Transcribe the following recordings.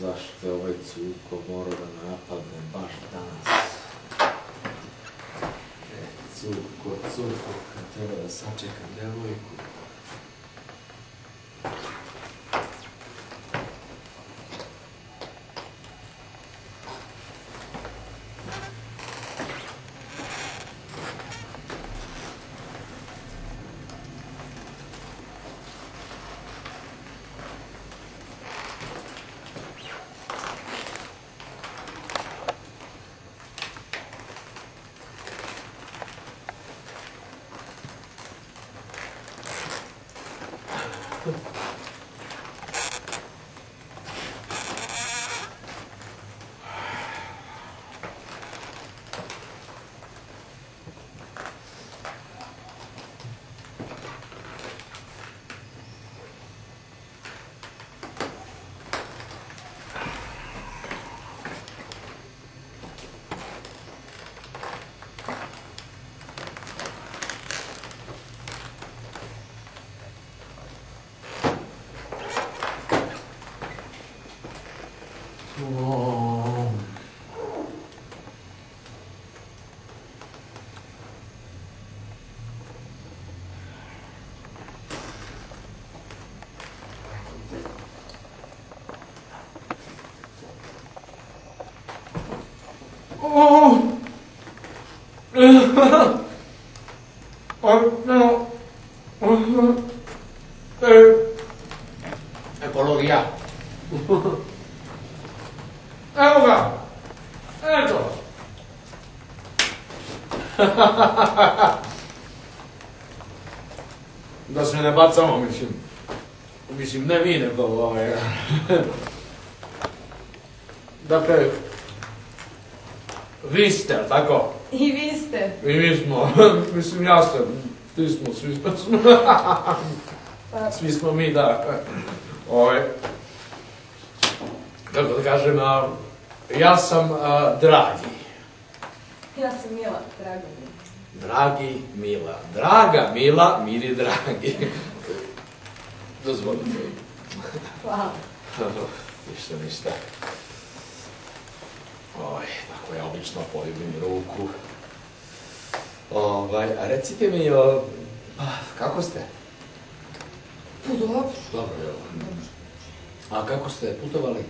zašto je ovaj cuko morao da napadne baš danas. E, cuko, cuko, kad treba da sačekam devojku. Ekologija. Evo ga. Eto. da se ne bacamo, mislim. Mislim, ne mi, nego ovaj. dakle, vi ste, tako? I vi ste. I mi smo, mislim, ja sam, ti smo, svi smo, Pa, svi smo mi, da. Ovaj, kako da kažem, a, ja sam a, dragi. ja sam Mila, je. Dragi Mila. Draga Mila, mili dragi. Dozvolite. Hvala. ništa, ništa. Oj, tako ja obično poljubim ruku. Ovaj, a recite mi, o, pa, kako ste? Pa dobro. Dobro, evo. A kako ste putovali?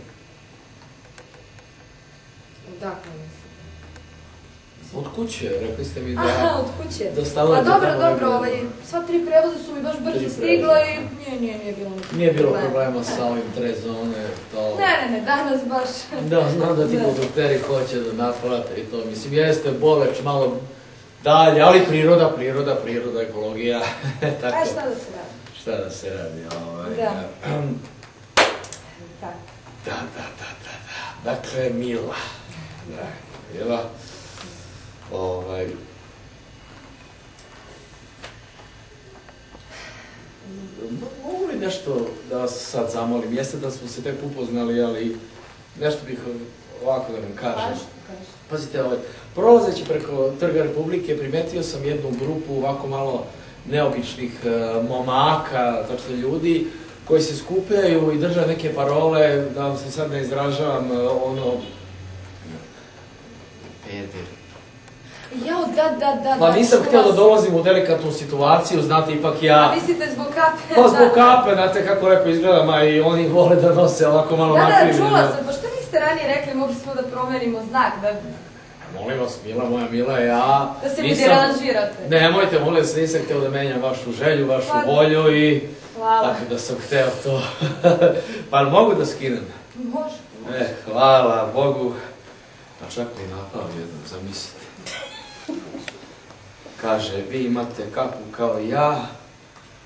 Dakle. Od kuće, rekli ste mi da... Aha, od kuće. Dostavljate Pa dobro, tamo dobro, negdje. ovaj, sva tri prevoza su mi baš brzo stigla i nije, nije, nije bilo nikakvog Nije bilo problema. problema sa ovim trezone, to... Ne, ne, ne, danas baš. Da, znam da ti Da. kondukteri hoće da naplate i to. Mislim, jeste Boleč malo dalje, ali priroda, priroda, priroda, ekologija. Tako. A šta da se radi? Šta da se radi, ovaj... Da. Da, da, da, da, da. Dakle, Mila. Da, Mila. Ovaj... Mogu li nešto da vas sad zamolim? Jeste da smo se tek upoznali, ali nešto bih ovako da vam kažem. Kaži, kaži. Pazite, ovaj, prolazeći preko Trga Republike, primetio sam jednu grupu ovako malo neobičnih e, momaka, tačno ljudi, koji se skupljaju i drže neke parole, da vam se sad ne izražavam, e, ono... Peder. Jao, da, da, da. Pa da, nisam čula htio da dolazim u delikatnu situaciju, znate, ipak A ja... mislite zbog kape? Pa zbog Da. kape, znate kako lepo izgledam, a i oni vole da nose ovako malo Da, da, nakrivljeno. čula sam, pa što niste ranije rekli, mogli smo da promenimo znak, da, Molim vas, Mila, moja Mila, ja... da se mi nisam- deranžirate. Nemojte, molim vas, nisam htio da menjam vašu želju, vašu Pa- volju i... Hvala. Tako da sam hteo to. pa mogu da skinem? Može. E, hvala Bogu. Pa čak mi napao jednom, zamislite. Kaže, vi imate kapu kao ja,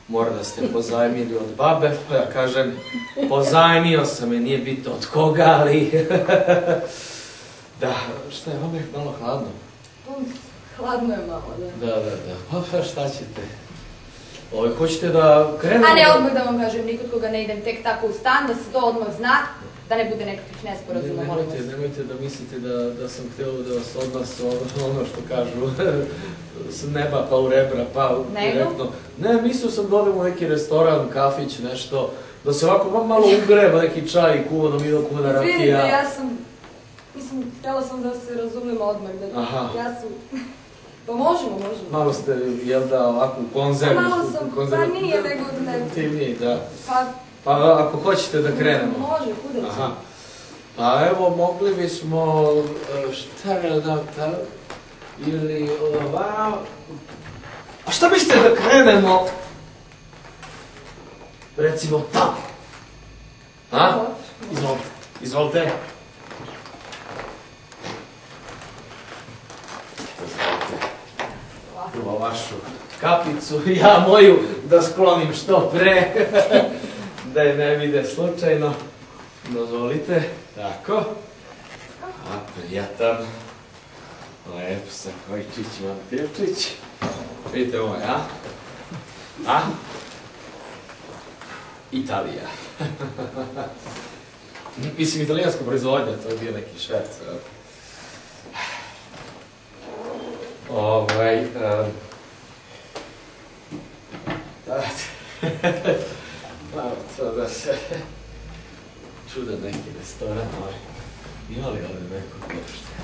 mora da ste pozajmili od babe, pa ja kažem, pozajmio sam je, nije bitno od koga, ali... da, šta je, vama je malo hladno. Hladno je malo, da. Da, da, da. Pa, pa šta ćete? Ovo, hoćete da krenemo? A ne, odmah da vam kažem, nikod koga ne idem tek tako u stan, da se to odmah zna, da ne bude nekakvih Ne, nesporazuma, molim nemojte, vas. nemojte da mislite da, da sam htio da vas od nas ono, što kažu s neba pa u rebra, pa Nego? direktno. Ne, mislio sam da odem u neki restoran, kafić, nešto, da se ovako ma- malo ugreba neki čaj, kuvano vino, kuvana Vidite, rakija. ja sam, mislim, htjela sam da se razumemo odmah, da Aha. ja sam, pa možemo, možemo. Malo ste, jel da, ovako konzervni, Malo sam, pa nije, nego ne, konzervativniji, da. pa Pa ako hoćete da krenemo. može, kuda će. Aha. Pa evo, mogli bismo, e, šta je da, da, ili ova... A šta mislite da krenemo? Recimo tamo. A? Izvolite, izvolite. Prvo vašu kapicu, ja moju da sklonim što pre, da je ne vide slučajno. Dozvolite, tako. A, prijatan. Lep sa Kojčić, Mantirčić. Vidite ovo, a? A? Italija. Mislim, italijanska proizvodnja, to je bio neki šverc. Ovaj, um, Malo to da se čudan neki restoran, ali ima li ovdje neko košte?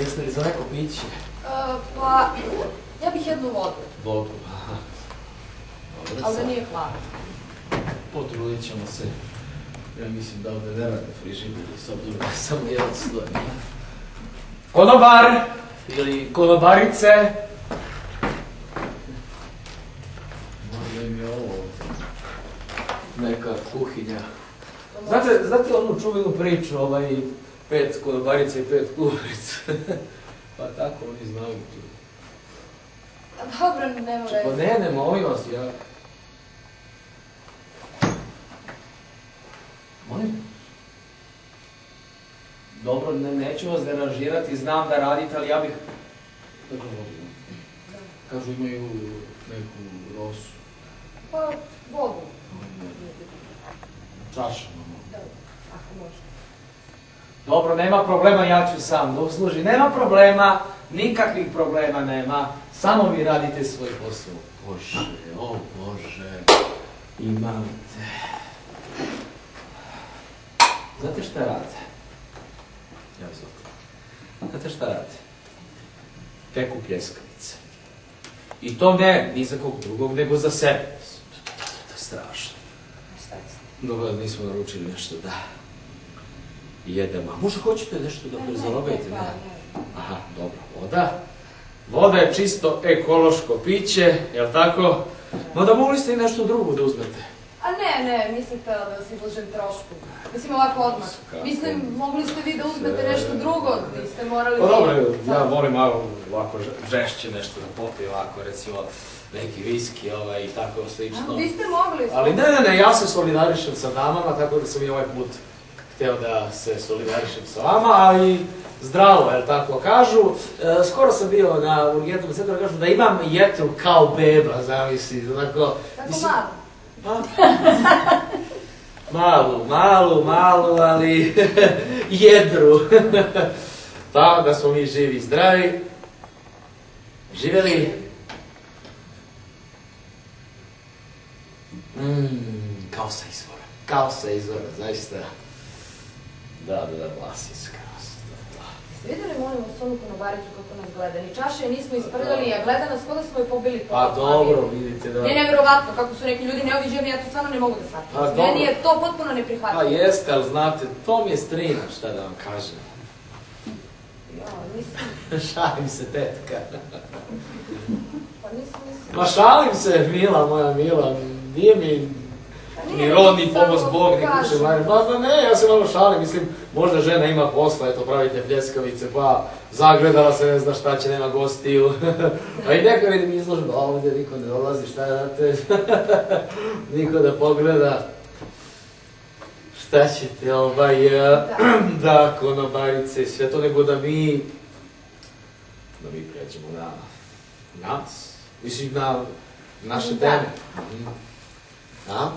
Jeste li za neko piće? E, pa, ja bih jednu vodu, Vodu, aha. Dobro, ali da nije hladna. Potrudit ćemo se. Ja mislim da ovdje ne rade frižideri, s obzirom da je samo jedan sloj. Konobar! Ili konobarice! Možda im je ovo neka kuhinja. Znate, znate onu čuvenu priču, ovaj, pet konobarica i pet kuvarica? pa tako oni znaju tu. Dobro, nema Pa veze. ne, ne, molim vas, ja... Molim? Dobro, ne, neću vas deranžirati, znam da radite, ali ja bih... Volim? Kažu imaju neku rosu. Pa, vodu. Ako može. Dobro, nema problema, ja ću sam da uslužim. Nema problema, nikakvih problema nema. Samo vi radite svoj posao. Bože, o Bože, imam te. Znate šta rade? Ja izvolite. Znate šta rade? Peku pljeskavice. I to ne, ni za kog drugog, nego za sebe. To je strašno. Šta je s Dobro, da nismo naručili nešto da jedemo. A možda hoćete nešto da prezalogajte? Pa, Ne? ne. Aha, dobro, voda. Voda je čisto ekološko piće, jel tako? No da mogli ste i nešto drugo da uzmete. Ne, ne, nisam htjela da vas izlažem trošku. Mislim ovako odmah. Kako? Mislim, mogli ste vi da uzmete nešto drugo, niste morali... Pa dobro, vi- ja volim malo ovako že- žešće nešto da popijem, ovako recimo neki viski ovaj, i tako slično. Vi ste mogli. Ali ne, ne, ne, ja se solidarišem sa damama, tako da sam i ovaj put hteo da se solidarišem sa vama, ali zdravo, jel tako kažu. E, skoro sam bio na urgentnom centru, kažu da imam jetru kao beba, zamisli, onako... Tako mislim- malo. Malu, malu, malu, ali jedru. Pa da smo mi živi i zdravi. Živjeli? Mm, kao sa izvora. Kao sa izvora, zaista. Da, da, da, vlasinska. Vidjeli, molim vas, onu konobaricu kako nas gleda? Ni čaše nismo isprljali, a gleda nas kao da smo je pobili po Pa dobro, vidite da... Ne, nevjerovatno, kako su neki ljudi neoviđeni, ja to stvarno ne mogu da shvatim. Pa, Meni dobro. je to potpuno Pa neprihvatljivo. jeste, ali znate, to mi je strina, šta da vam kažem. Ja, nisam, Šalim se, tetka. pa nisam, nisam. Ma šalim se, mila moja mila, nije mi Pa ni rod, ni samo pomoć Bog, ni kuće. Pa ne, ja se malo šalim, mislim, možda žena ima posla, eto pravite pljeskavice, pa zagledala se, ne zna šta će, nema gostiju. A i neka vidim izložba, a ovdje niko ne dolazi, šta je rate, niko da pogleda. Šta ćete, ovaj, eh, Da. da, konobarice i sve to, nego da mi, da mi pređemo na nas, mislim na naše Da. teme. Mhm. A?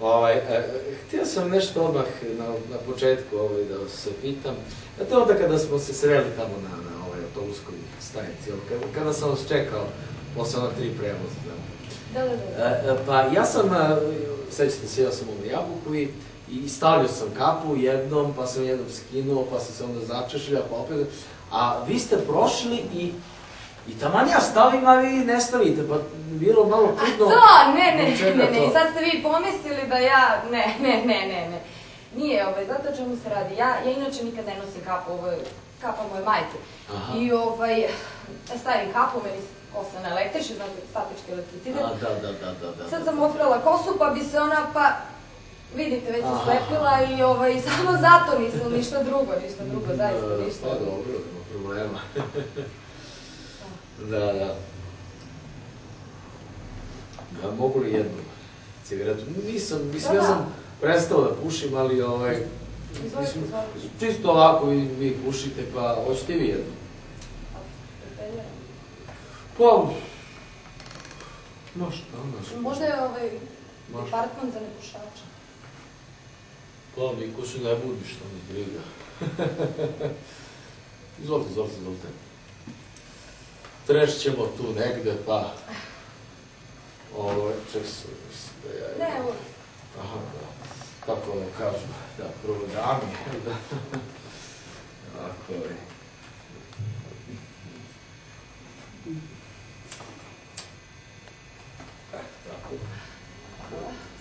Ovaj, e, htio sam nešto odmah na, na početku ovaj, da se pitam. To onda kada smo se sreli tamo na, na ovaj autobuskoj stanici, kada, kada sam vas čekao posle ona tri prevoza. Da. Da, da, da. E, e, pa ja sam, sećate se, ja sam u jabuku i, i stavio sam kapu jednom, pa sam jednom skinuo, pa sam se onda začešljao, pa opet... A vi ste prošli i I taman ja stavim, a vi ne stavite, pa bilo malo A čudno. to, ne, ne, ne, ne, i sad ste vi pomislili da ja, ne, ne, ne, ne, ne. Nije, ovaj, zato o čemu se radi. Ja, ja inače nikad ne nosim kapu, ovo je kapa moje majke. Aha. I ovaj, ja stavim kapu, meni kosa na električni, znači statički elektricitet. A, da, da, da, da, da. Sad sam oprala kosu, pa bi se ona, pa, vidite, već Aha. slepila i ovaj, samo zato nisam ništa drugo, ništa drugo, zaista E, ništa. Pa dobro, nema problema. da, da. Ja, mogu li jednu cigaretu? Nisam, mislim, Da, ja da. sam prestao da pušim, ali ovaj... Mislim, čisto ovako vi, vi pušite, pa hoćete vi jednu? Pa... Šta, znaš? Možda je ovaj departman za nepušača. Pa, niko se ne budi, što mi briga. izvolite, izvolite, izvolite. Trešćemo tu negde, pa... Ovo, ček se, da ja... Ne, evo, Aha, da. Kako da kažem, da, provodami, da. Tako je. Eh, tako.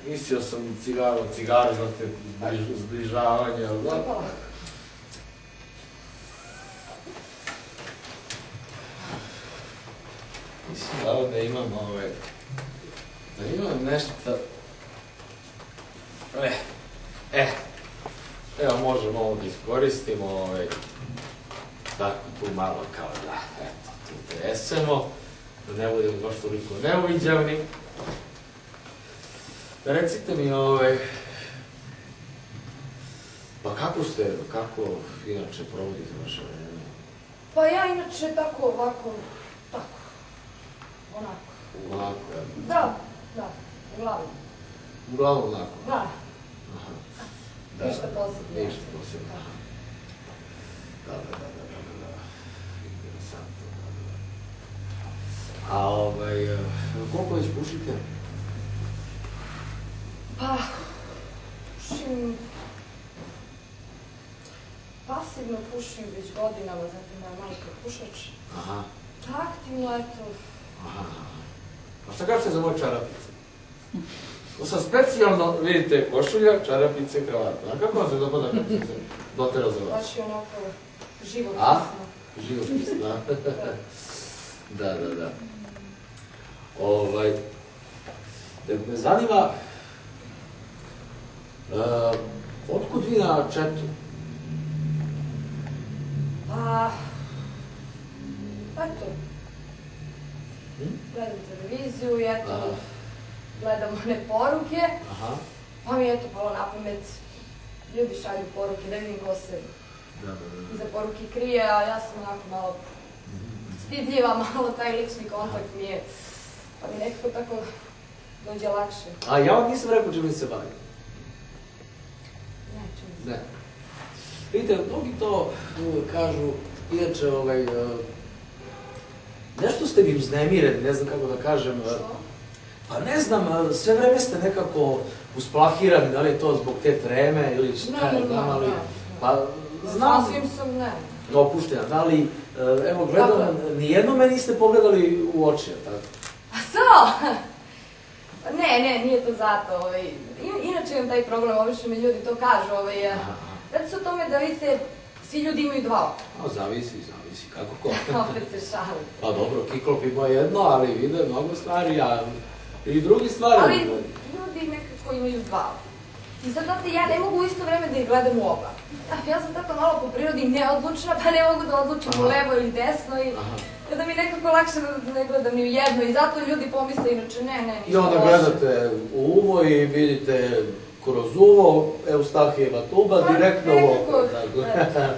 Mislio sam cigaru, cigaru, znate, zbliž, zbližavanje, ali da? Mislim da imam ove... Da imam nešto... E, e, evo možemo ovo da iskoristimo, ovaj, tako tu malo kao da, eto, tu tresemo, da ne budemo baš toliko neuviđavni. Recite mi, ovaj, pa kako ste, kako inače provodite vaše vreme? Pa ja inače tako ovako, onako. Da, da, uglavnom, Uglavnom onako. da, Aha. ništa posebno. Ništa posebno. Da, da, da, da, da, da, da. Interesantno, da, da, da. A ovaj, eh, koliko već pušite? Pa, pušim, pasivno pušim već godinama, zatim moja majka je pušač. Aha, Aktivno, eto, aha. A šta kažete za moje čarapice? To sam specijalno, vidite, košulja, čarapice, kravata. A kako vam se dopada kako sam se doterao za vas? baš je onako život. A? Da. da, da, da. Ovaj, da me zanima, uh, otkud vi na četu? Pa, eto? Gledam televiziju i eto, Aha. gledam one poruke, Aha. pa mi je eto palo na pamet, ljudi šalju poruke, da vidim ko se Da, da, da. iza poruke krije, a ja sam onako malo stidljiva, malo taj lični kontakt mi je, pa mi nekako tako dođe lakše. A ja vam nisam rekao čemu se bavim. Ne, čini se. Ne. Vidite, mnogi to kažu, inače, ovaj, nešto ste mi uznemireni, ne znam kako da kažem, Što? Pa ne znam, a, sve vreme ste nekako usplahirani, da li je to zbog te treme ili šta ne, znam, ali... Pa znam, Sasvim sam ne. opuštena, da li, e, evo gledam, nijedno me niste pogledali u oči, tako? A to? Pa ne, ne, nije to zato. Ovaj. Inače imam taj problem, obično mi ljudi to kažu. Ovaj. Radi se o tome da vidite, svi ljudi imaju dva oka. A zavisi, zavisi, kako ko. Opet se šalim. Pa dobro, kiklop ima jedno, ali vide mnogo stvari, a i drugi stvari. Ali ljudi nekako imaju dva oka. I sad, znate, ja ne mogu u isto vreme da ih gledam u oba. Ah, Ja sam tako malo po prirodi neodlučna, pa ne mogu da odlučim u levo ili desno i Aha. kada mi nekako lakše da ne gledam ni u jedno i zato ljudi pomisle inače ne, ne, I ništa onda loše. gledate u uvo i vidite kroz uvo Eustahijeva tuba Pa, direktno u oko. Dakle,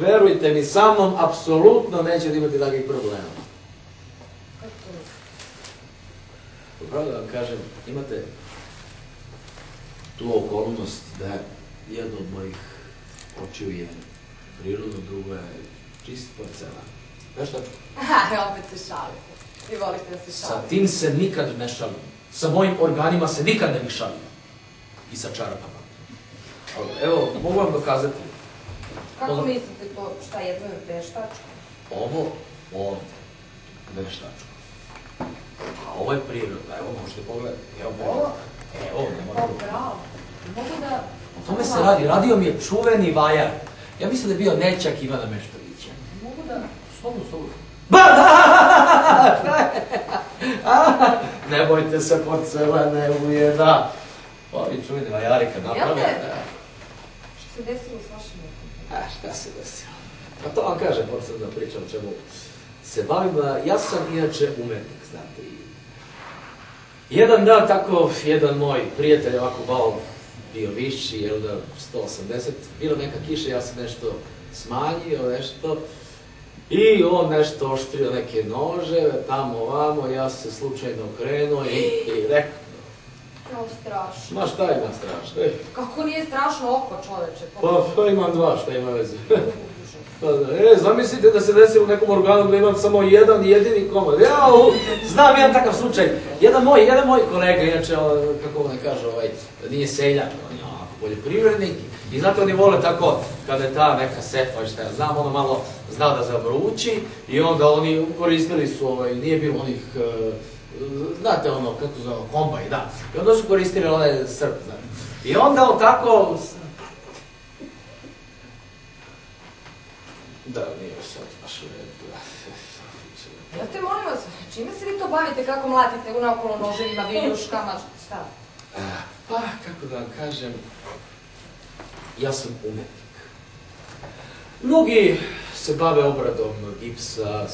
verujte mi, sa mnom apsolutno nećete imati takvih problema. Kako to misliš? Pravo da vam kažem, imate tu okolnost da jedno od mojih očiju je prirodno, drugo je čist porcelan. Znaš šta? Aha, opet se šalim. Vi volite da se Sa šalite. tim se nikad ne šalim. Sa mojim organima se nikad ne bi šalim. I sa čarapama. Evo, mogu vam dokazati. Kako Ovo- mislite to, šta jedno je veštačko? Ovo, ovdje, veštačko. A ovo je prirodno, evo možete pogledati. Evo, Ovo? Evo, nema Pa drugo. bravo. Mogu da... O tome se radi, radio mi je čuveni vajar. Ja mislim da je bio nećak Ivana Meštovića. Mogu da... Slobodno, slobodno. Ba! A, ne bojte se porcelane ujeda. Ovi čuveni vajari kad naprave. Jel te? da. Što se desilo s vašim nekom? A šta se desilo? Pa to vam kažem, posebno pričam o čemu se bavim. Ja sam inače umetnik, znate. i Jedan dan tako, jedan moj prijatelj ovako malo bio viši, jel da, 180, bilo neka kiša, ja sam nešto smanjio, nešto, i on nešto oštrio neke nože, tamo ovamo, ja se slučajno okrenuo i, i rekao, Kao strašno. ma šta ima strašno, e, Kako nije strašno oko čoveče? pa, pa imam dva, šta ima veze. Pa da, e, zamislite da se desi u nekom organu gdje imam samo jedan jedini komad. Ja, u, znam jedan takav slučaj. Jedan moj, jedan moj kolega, inače, o, kako ne kaže, ovaj, nije seljak, on je onako poljoprivrednik. I zato oni vole tako, kada je ta neka setva, šta ja znam, ono malo zna da zavrući i onda oni koristili su, ovaj, nije bilo onih, e, znate ono, kako zove, kombaj, da. I onda su koristili onaj srp, znate. I onda on tako, da, nije sad baš u redu. Ja te molim vas, čime se vi to bavite, kako mlatite unaokolo noževima, viljuškama, šta? Pa, kako da vam kažem, ja sam umetnik. Mnogi se bave obradom gipsa,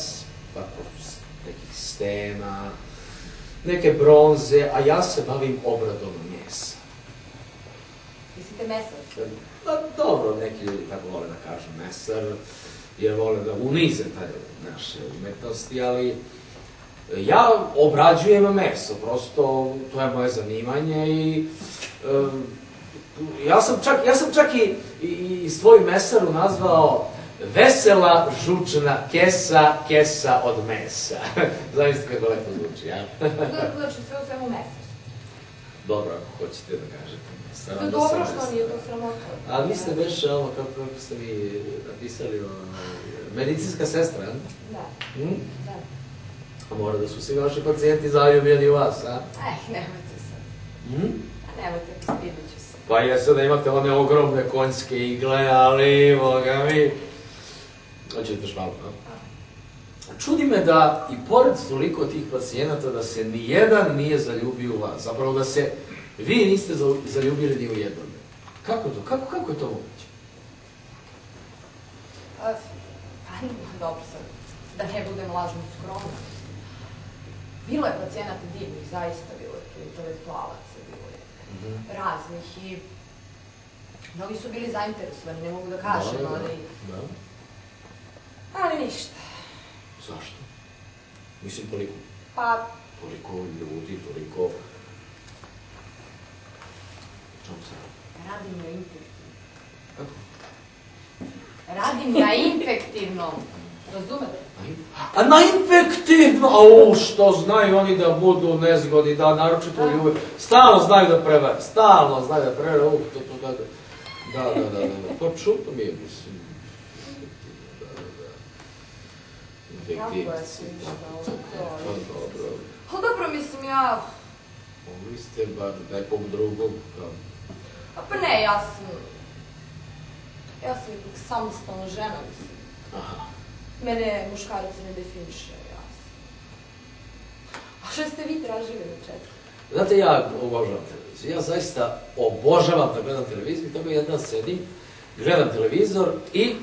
nekih stena, neke bronze, a ja se bavim obradom mjesa. Mislite mesec? Pa dobro, neki ljudi tako vole da kažu mesar, jer vole da unize taj naše umetnosti, ali ja obrađujem meso, prosto to je moje zanimanje i em, ja sam čak, ja sam čak i, i, i svoju mesaru nazvao vesela žučna kesa, kesa od mesa. Zamislite kako lepo zvuči, ja? Znači sve u svemu mesec. Dobro, ako hoćete da kažete mesar. To je dobro sam što nije to sramota. A vi ste već, ono, kako, kako ste mi napisali, ono, medicinska sestra, a? Da, Hm? da. A mora da su svi vaši pacijenti zaljubljeni u vas, a? Eh, nemojte sad. Hm? A nemojte, stidit ću se. Pa jesu da imate one ogromne konjske igle, ali, boga mi... Hoćete još malo, a? Čudi me da i pored toliko tih pacijenata da se ni jedan nije zaljubio u vas. Zapravo da se vi niste za- zaljubili ni u jednom. Kako to? Kako, kako je to moguće? Pa, dobro sad, da ne budem lažno skromna. Bilo je pacijenata divnih, zaista bilo je tu intelektualaca, bilo je raznih i mnogi su bili zainteresovani, ne mogu da kažem, da, da. ali, Da. Ali ništa. Zašto? Mislim, toliko, Pa, toliko ljudi, toliko... Čemu se radi? radim ja infektivno. Kako? Radim ja infektivno. Razumete? A na infektivno, a u što znaju oni da budu nezgodni, da naročito ljubi, stalno znaju da prevare, stalno znaju da prevare, uh, to, to, da, da, da, da, da, da, pa čuto mi je, mislim, da, da, da, To ništa, tako, pa dobro, Pa dobro, mislim ja... mogli ste bar nekog drugog, kao, A pa ne, ja sam... Ja sam ipak samostalna žena, mislim. aha, Mene muškarac ne definiše, ja sam. A što ste vi tražili na četiri? Znate, ja obožavam televiziju. Ja zaista obožavam da gledam televiziju i tako jedan dan sedim, gledam televizor i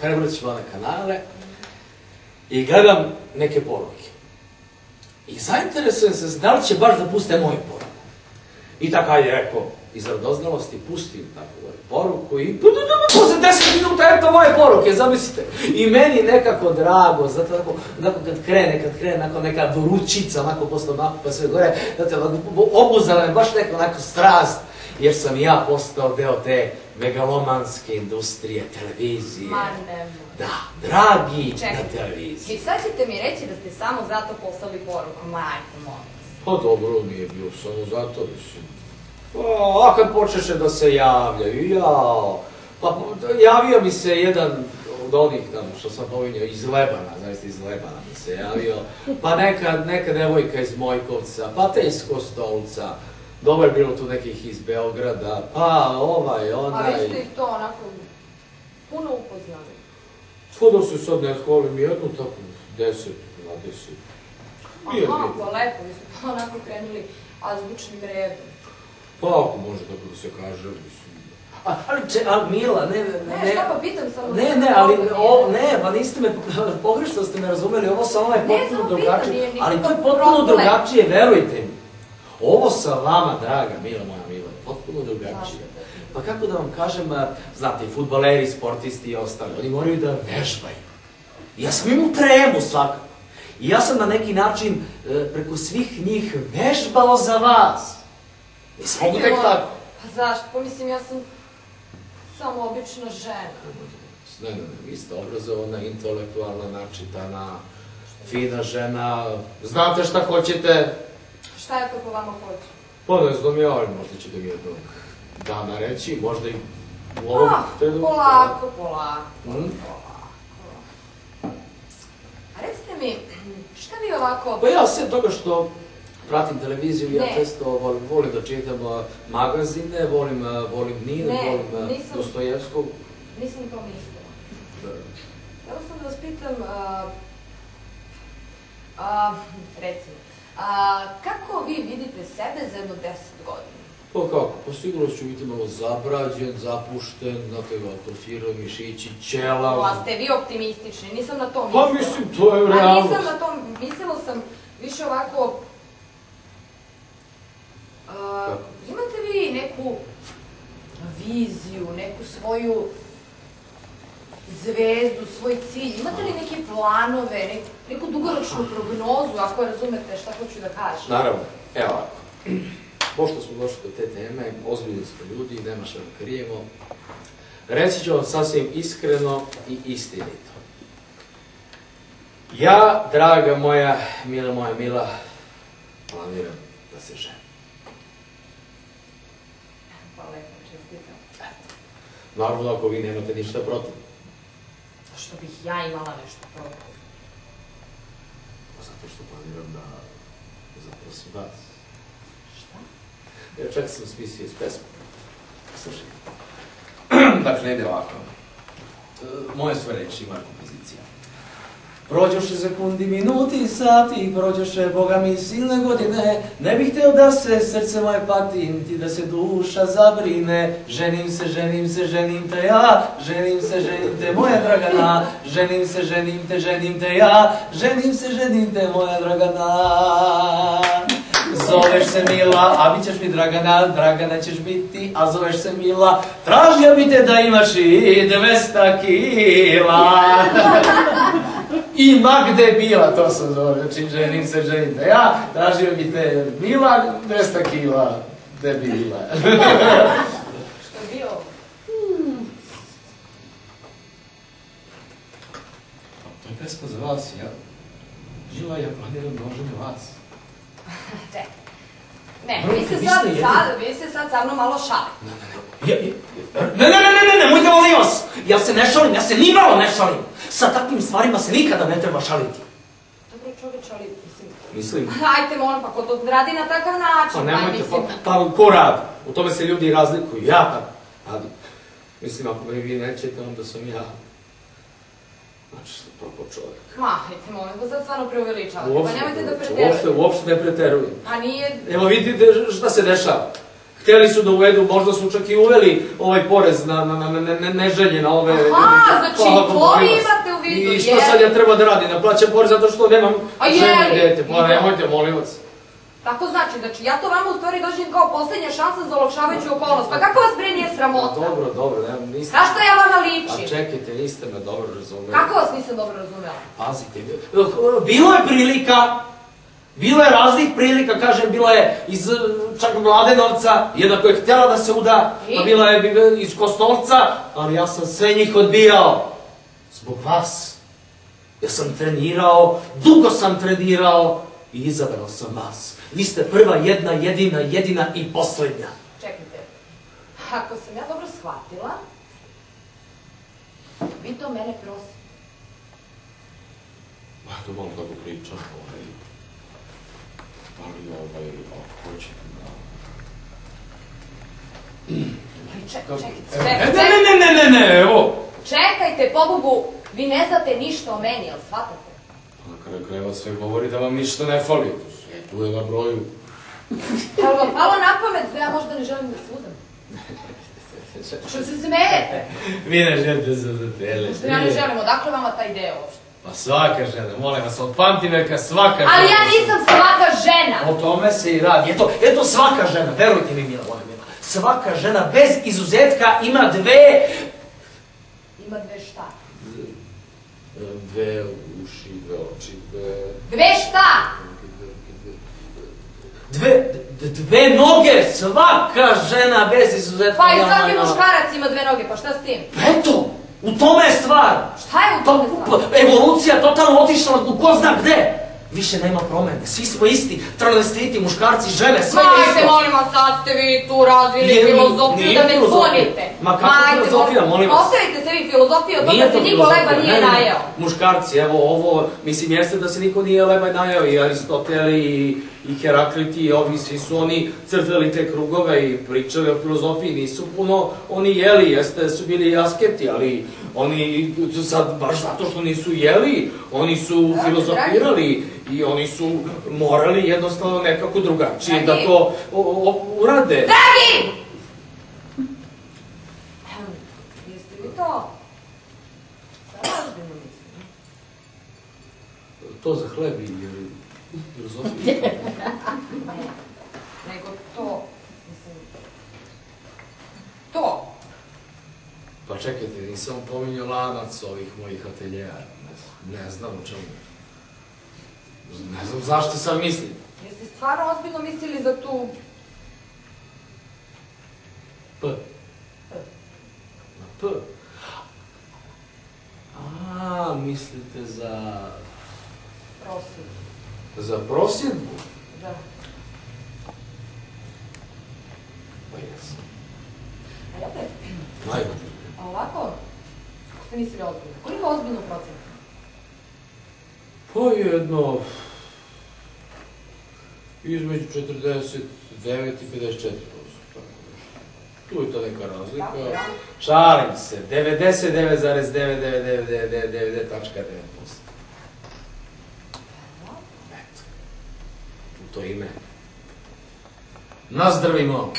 prevrćem one kanale i gledam neke poruke. I zainteresujem se da li će baš da puste moju poruku. I tako, ajde, rekao, iz radoznalosti pustim tako ovaj poruku i posle 10 minuta, eto moje poruke, zamislite. I meni nekako drago, zato tako, onako kad krene, kad krene, onako neka doručica, onako posle onako pa sve gore, znate, onako, obuzala me baš neka onako strast, jer sam ja postao deo te megalomanske industrije, televizije. Ma. Da, dragi na televiziji. I sad ćete mi reći da ste samo zato poslali poruku, majte molim. Pa dobro, nije bio samo zato, mislim. Pa, a kad počeše da se javljaju, jao. Pa javio mi se jedan od onih tamo što sam pominjao iz Lebana, zaista iz Lebana mi se javio. Pa neka, neka devojka iz Mojkovca, pa te iz Kostolca. Dobro je bilo tu nekih iz Beograda, pa ovaj, A onaj. vi ste ih to onako puno upoznali. Skudo se sad ne hvalim jednu, tako deset na deset. Nije, Aha, pa lepo, vi ste to onako krenuli azbučnim redom. Pa ako može tako da se kaže, mislim. A, ali, če, ali Mila, ne, ne, Ne, šta pa pitam samo... Ne, ne, ali o, ne, pa niste me, pogrešno ste me razumeli, ovo sa vama je Ne, potpuno samo pitam, drugačije, ali to je potpuno problem. drugačije, verujte mi. Ovo sa vama, draga Mila, moja potpuno drugačije. Pa kako da vam kažem, znate, i futbaleri, sportisti i ostali, oni moraju da vežbaju. Ja sam imao tremu svakako. I ja sam na neki način e, preko svih njih vežbao za vas. Nisam mogu tek tako. Pa zašto? Pa mislim, ja sam samo obična žena. Ne, ne, ne, vi ste obrazovana, intelektualna, načitana, fina žena, znate šta hoćete, Šta je to po vama hoće? Pa ne znam ja, ali možda ćete mi jednog dana reći, možda i u ovom Ah, trenutku. polako, polako, Mm. polako. A recite mi, šta vi ovako... Pa ja sve toga što pratim televiziju, ja često volim, volim da čitam magazine, volim, volim Nine, Ne, volim nisam- Dostojevskog. Nisam to mislila. Da. Htjela sam da vas pitam, a, a, recimo, a, kako vi vidite sebe za jedno deset godina? Pa kako, pa sigurno ću biti malo zabrađen, zapušten, znate ga, atrofirao mišići, ćelav. A ste vi optimistični, nisam na to Pa mislila. mislim, to je realnost. nisam na to, mislila sam više ovako... A, imate vi neku viziju, neku svoju zvezdu, svoj cilj? Imate li neke planove, nek, neku dugoročnu prognozu, ako razumete šta hoću da kažem? Naravno, evo ovako. Pošto smo došli do te teme, ozbiljni smo ljudi, nema šta da krijemo. Reći ću vam sasvim iskreno i istinito. Ja, draga moja, mila moja mila, planiram da se ženim. Pa lepo, čestitam. Naravno, ako vi nemate ništa protiv. Što bih ja imala nešto protiv? Zato što planiram da zaprosim vas. Šta? Ja čak sam smislio iz pesme. Slušaj. dakle, ide ovako. E, Moje su reči, moja kompozicija. Prođoše sekundi, minuti, sati, prođoše, boga mi, silne godine, ne bih hteo da se srce moje pati, niti da se duša zabrine. Ženim se, ženim se, ženim te ja, ženim se, ženim te moja Dragana, ženim se, ženim te, ženim te ja, ženim se, ženim te moja Dragana. Zoveš se Mila, a bit ćeš mi Dragana, Dragana ćeš biti, a zoveš se Mila, tražio bi te da imaš i 200 kila. I ma gde bila, to se zove, znači ženim se, ženim te ja, tražio bi te Mila, 200 kila, gde bi bila. Što je bio? To je pesma za vas, ja. Žila, ja planiram da oženim vas. Čekaj. Ne, vi se sad, sad, vi se sad sa mnom malo šalite. Ne, ne, ne, ne, ne, nemojte molim vas! Ja se ne šalim, ja se ni malo ne šalim! Sa takvim stvarima se nikada ne treba šaliti. Dobro čoveč, ali mislim... Mislim, Hajte, molim, pa ko to radi na takav način? pa aj, nemojte, pa, pa ko radi? U tome se ljudi razlikuju, ja tako radim. Mislim, ako me vi nećete, onda sam ja. Znači, propao čovjek. Ma, hajte, molim, pa sad stvarno preuveličavate. Pa Uopšte, nemojte da uopšte, preterujete. uopšte ne preterujem. Pa nije... Evo vidite šta se dešava. Htjeli su da uvedu, možda su čak i uveli ovaj porez na, na, na, neželje, na ove... Aha, znači, to vi vas. imate u vidu, I šta je. sad ja treba da radim? Da plaćam porez zato što nemam A ženu je i dete. Pa nemojte, molim vas. Tako znači, znači ja to vama u stvari doživim kao posljednja šansa za olakšavajuću okolnost. Pa kako vas bre nije Pa sramota? dobro, dobro, nemam, niste... Znaš ličim? čekajte, niste me dobro razumeli. Kako vas nisam dobro razumela? Pazite, bilo je prilika, bilo je raznih prilika, kažem, bila je iz eh, čak Mladenovca, jedna koja je htjela da se uda, I? pa bila je iz Kostolca, ali ja sam sve njih odbijao. Zbog vas. Ja sam trenirao, dugo sam trenirao i izabrao sam vas. Vi ste prva, jedna, jedina, jedina i posljednja. Čekajte, ako sam ja dobro shvatila, vi to mene prosite. Ma, to malo tako pričam, ovaj... Ali, ovaj, ako hoćete da... Čekajte, Evo, čekajte, Ne, ne, ne, ne, ne, ne, evo. čekajte, pobogu, vi ne znate ništa o meni, jel shvatate? Pa na kraju krajeva sve govori da vam ništa ne fali. Sve tu je na broju. Jel vam palo na pamet da ja možda ne želim da se udam? Što se smejete? Vi ne želite se zatele. Što ja ne želim, odakle vama ta ideja uopšte? Pa svaka žena, molim vas, od pamtiveka svaka žena. Ali ja nisam svaka žena! O tome se i radi. Eto, eto svaka žena, verujte mi, Mila, moja Mila, svaka žena bez izuzetka ima dve... Ima dve šta? Dve uši, dve oči, dve... Dve šta? Dve, d- dve noge, svaka žena bez izuzetka Pa i svaki muškarac ima dve noge, pa šta s tim? Eto, u tome je stvar. Šta je u To, tome stvar? evolucija totalno otišla u ko zna gde. Više nema promene, svi smo isti, travestiti, muškarci, žene, sve je Majte, isto. molim vas, sad ste vi tu razvili filozofiju da me zvonite. Ma kakva filozofija, molim vas? Ostavite se vi filozofiju, od toga se niko leba nije ne. najeo. Muškarci, evo ovo, mislim jeste da se niko nije leba najeo, i Aristotel i, i Heraklit i ovi, svi su oni crtali te krugove i pričali o filozofiji, nisu puno oni jeli, jeste su bili asketi, ali oni sad, baš zato što nisu jeli, oni su filozofirali i oni su morali jednostavno nekako drugačije da to o, o, urade. Dragi! Jeste vi to? To za hleb ili filozofiju. Ne, nego to, mislim, to. Pa čekajte, nisam pominjao lanac ovih mojih ateljera. Ne, znam o čemu. Ne znam zašto sam mislim. Jeste stvarno ozbiljno mislili za tu... P. P. Na P. A, mislite za... prosvjedu? Za prosjedbu? Da. Pa jesam. A ja te, Ajde. a ovako, ste mislili ozbiljno? Koliko ozbiljno procent? Pa jedno... Između 49 i 54 tako nešto. Tu je to neka razlika. da. Šalim se, 99,99999.9%. Eto. U to ime. Nazdravimo.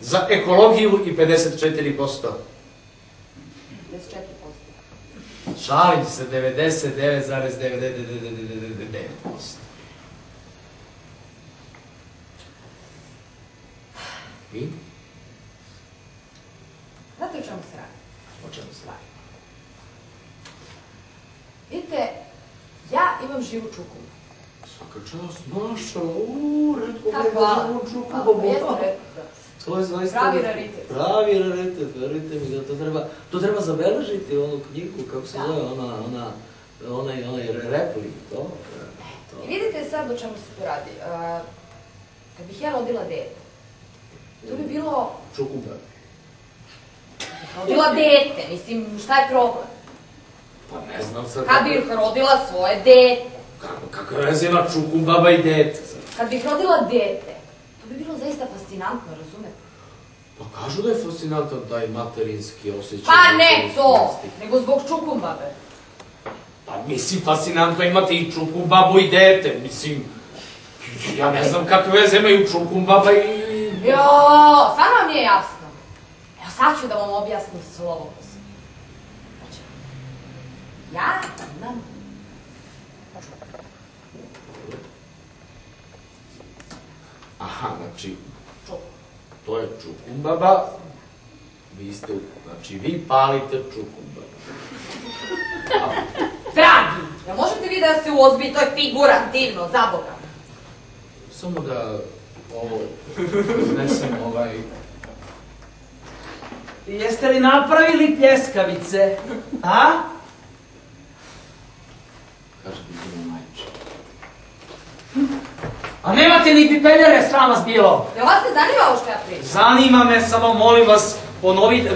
Za ekologiju i 54%. 54%. Šalim se, 99,99999%. I? Znate o čemu se radi? O čemu se radi? Vidite, ja imam živu čuku. Svaka čast, naša, uuu, redko hvala. za ovu čuku, bobo. To je zaista... Pravi raritet. Pravi raritet, verujte mi da to treba, to treba zabeležiti onu knjigu, kako se Da. zove, ona, ona, onaj, onaj replik, to, to. I vidite sad o čemu se tu radi. Uh, kad bih ja rodila dete, to bi bilo... Čukuba. Rodila dete, mislim, šta je problem? Pa ne znam sad... Kad bih rodila svoje dete, kakve veze ima čukum baba i dete? kad bih rodila dete, to bi bilo zaista fascinantno, razumete? Pa kažu da je fascinantan taj materinski osjećaj. Pa ne to, nego zbog čukumbabe. Pa mislim, fascinantno imati i čukum babu i dete, mislim... Ja ne znam kakve veze imaju čukum baba i... Jo, stvarno vam nije jasno. Evo sad ću da vam objasnim slovo po slovo. Znači, ja imam Aha, znači, to je čukumbaba, vi ste, znači, vi palite čukumbaba. Dragi, ja možete vi da se uozbi, to je figurativno, za Boga. Samo da ovo iznesem ovaj... Jeste li napravili pljeskavice, a? Kažem, mi, je majče. A nemate ni pipeljere, sram vas bilo. Jel vas ne zanima ovo što ja pričam? Zanima me, samo molim vas, ponovite.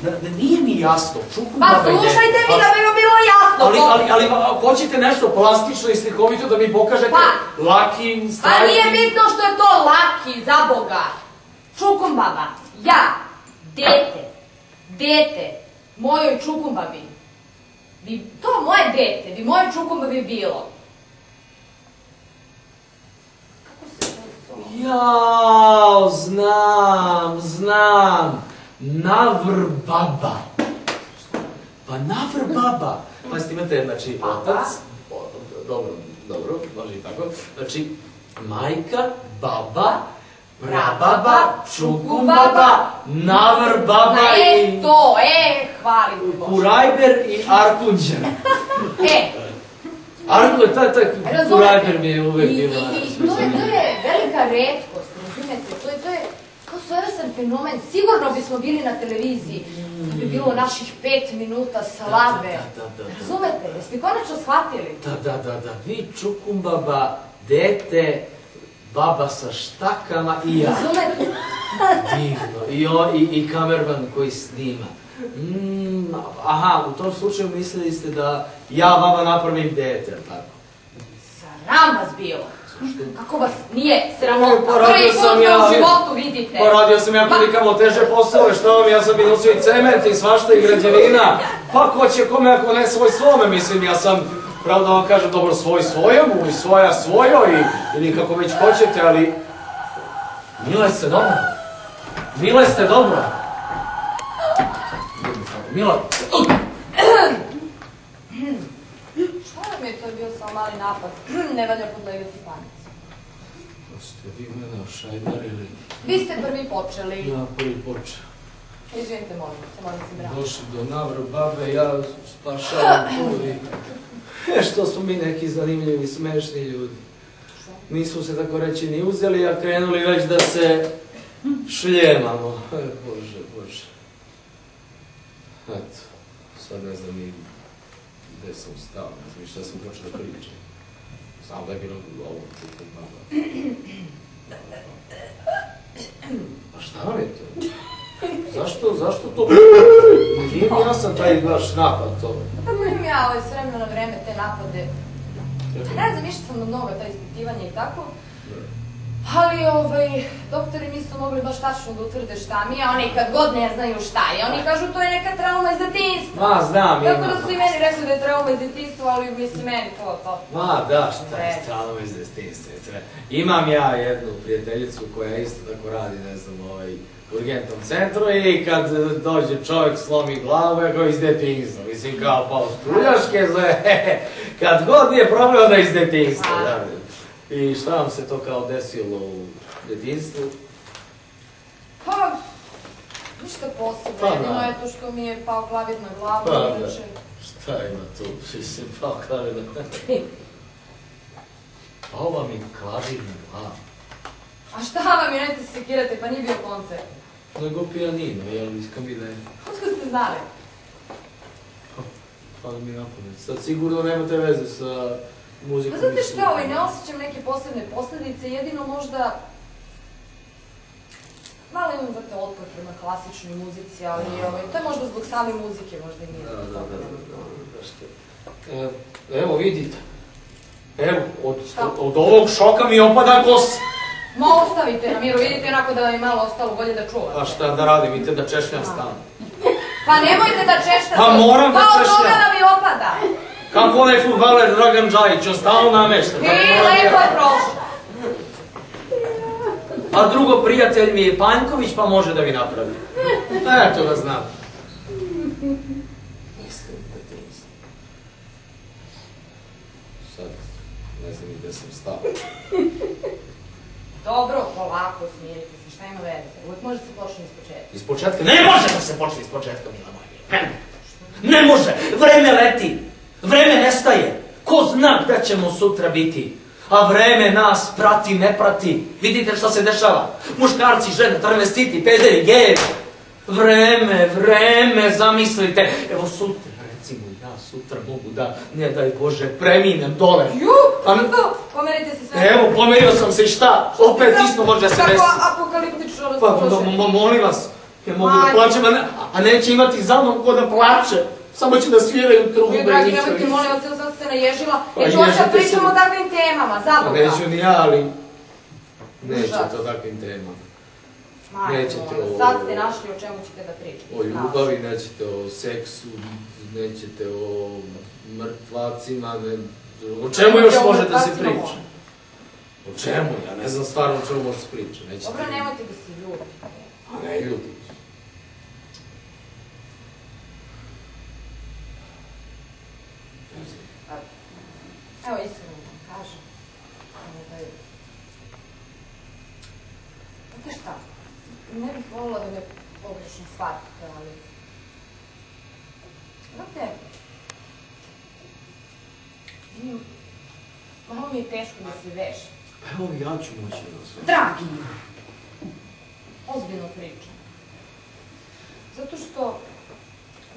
Da, da nije mi jasno, čukum Pa ide. slušajte mi Pa- da bi vam bilo jasno. Ali, ali, hoćete nešto plastično i slikovito da mi pokažete Pa. laki, Pa strajki? nije bitno što je to laki, za Boga. Čukum baba, ja, dete, dete, mojoj čukum babi, bi, to moje dete, bi moje čukum babi bilo. Kako se to zove? Jao, znam, znam. Navr baba. Pa navr baba. Pa ste imate, znači, otac, o, dobro, dobro, može i tako. Znači, majka, baba, prababa, čukumbaba, navr baba E, i to, e, hvali Bože. kurajber i arkunđer. E, Arku, ta, ta, kurajber mi je uvek I, i, bila. i to, je, to je velika retkost, razumete? To je, to je kao svojevrstan fenomen. Sigurno bismo bili na televiziji, da bi bilo naših pet minuta slave. Da, da, da, da. Razumete? Jeste konačno shvatili? Da, da, da, da, vi čukumbaba, dete, baba sa štakama i ja. Razumete? Divno. I, o, i, i kamerman koji snima. Mm, aha, u tom slučaju mislili ste da ja vama napravim dete, jel tako? Sram vas bilo. Kako vas nije? Pa Prvi put sam ja, u ali- životu vidite. Pa radio sam ja kudikamo teže poslove, što vam, ja sam nosio i cement i svašta i građevina. Pa ko će kome ako ne svoj svome, mislim, ja sam, pravo da vam kažem, dobro, svoj svojemu i svoja svojoj, ili kako već hoćete, ali... Mile ste dobro. Mile ste dobro. Mila, Šta vam je to bio samo mali napad? ne valja podlegati panici. ste vi mene ošajdarili? Vi ste prvi počeli. Ja prvi počeo. Izvinite, molim se, molim se, bravo. Došli do navru babe, ja spašavam ljudi. E, što smo mi neki zanimljivi, smešni ljudi. Nismo se tako reći ni uzeli, a krenuli već da se šljemamo. E, bože. Eto, sad ne znam ni gde sam stao, ne znam šta sam počeo da pričam. Znam da je bilo ovo, čukom baba. A šta vam je to? Zašto, zašto to? Nije mi jasan taj vaš napad, to. Pa imam ja ovaj s vremena na vreme te napade. Ne znam, išla sam na mnogo ta ispitivanja i tako. Ali, ovaj, doktori nisu mogli baš tačno da utvrde šta mi je, a oni kad god ne znaju šta je, oni kažu to je neka trauma iz detinjstva. Ma, znam, Tako ima. da su i meni rekli da je trauma iz detinjstva, ali mislim meni to, to. Ma, da, šta je strano iz detinjstva. sve. Imam ja jednu prijateljicu koja isto tako radi, ne znam, ovaj, u urgentnom centru i kad dođe čovjek slomi glavu, ja kao iz detinjstva. Mislim, kao pa uz kuljaške zove, kad god je problem, onda iz detinjstva. A. Da. I šta vam se to kao desilo u detinjstvu? Pa, ništa posebno, Pa, jedino da. je to što mi je pao klavir na glavu, Pa, da. Šta ima tu? Mislim, pa klavir na... Pa ova mi klavir na glavu. A šta vam je, nemojte se sekirate, pa nije bio koncert. Nego pijanino, jel, iz kabine. Otko ste znali? Pa mi napamet. Sad sigurno nemate veze sa muzikom. Pa znate šta, slugom. ovaj, ne osjećam neke posebne posljedice, jedino možda... Malo imam, znate, otpor prema klasičnoj muzici, ali ovaj, to je možda zbog same muzike, možda i nije. Da, da, da, da, da, da. E, Evo, vidite. Evo, od, od, od ovog šoka mi opada kosa. Ma ostavite na miru, vidite onako da vam je malo ostalo bolje da čuvate. Pa šta da radim, idite da češljam stan. Pa nemojte da češtate. Pa moram da Pa od češljam. toga da mi opada. Kako onaj futbaler Dragan Džajić, on stalno namešta. I lepo je prošlo. A drugo prijatelj mi je Panjković, pa može da mi napravi. Da znam. Mislim da ti mislim. Sad, ne znam gde sam stao. Dobro, polako, smirite se, šta ima veze? Uvijek može se počne iz početka. Iz početka? Ne može da se počne iz početka, mila moja. Ne može! Vreme leti! Vreme nestaje! Ko zna gde ćemo sutra biti? A vreme nas prati, ne prati. Vidite šta se dešava? Muškarci, žene, travestiti, pederi, gejevi. Vreme, vreme, zamislite. Evo sutra, recimo, ja sutra mogu da, ne daj Bože, preminem dole. Ju, Pa- kako? Pomerite se sve. Evo, pomerio sam se i šta? Opet isto može da se Kako desi. apokaliptično Pa, pa, molim vas, ja mogu da plaćem, a, ne, a neće imati za mnom ko da plače. Samo će da sviraju trube. Dragi, nemojte, molim vas, sam se naježila. Pa Jer došla ježite pričamo o takvim temama, zaboga. neću ni ja, ali... Neće to takvim temama. Nećete o- Sad ste našli o čemu ćete da pričate. O ljubavi, nećete o seksu, nećete o mrtvacima, ne, o čemu još može da se priča? O čemu? Ja ne znam stvarno o čemu može se priča. Dobro, nemojte da se ljubite. A ne ljudi. Evo, iskreno vam kažem. Ovaj, Znate šta? Ne bih volila da me pogrešno shvatite, ali... Znate, mi- malo mi je teško da se. Pa evo ja ću moći da sve. Dragi! Ozbiljno pričam. Zato što,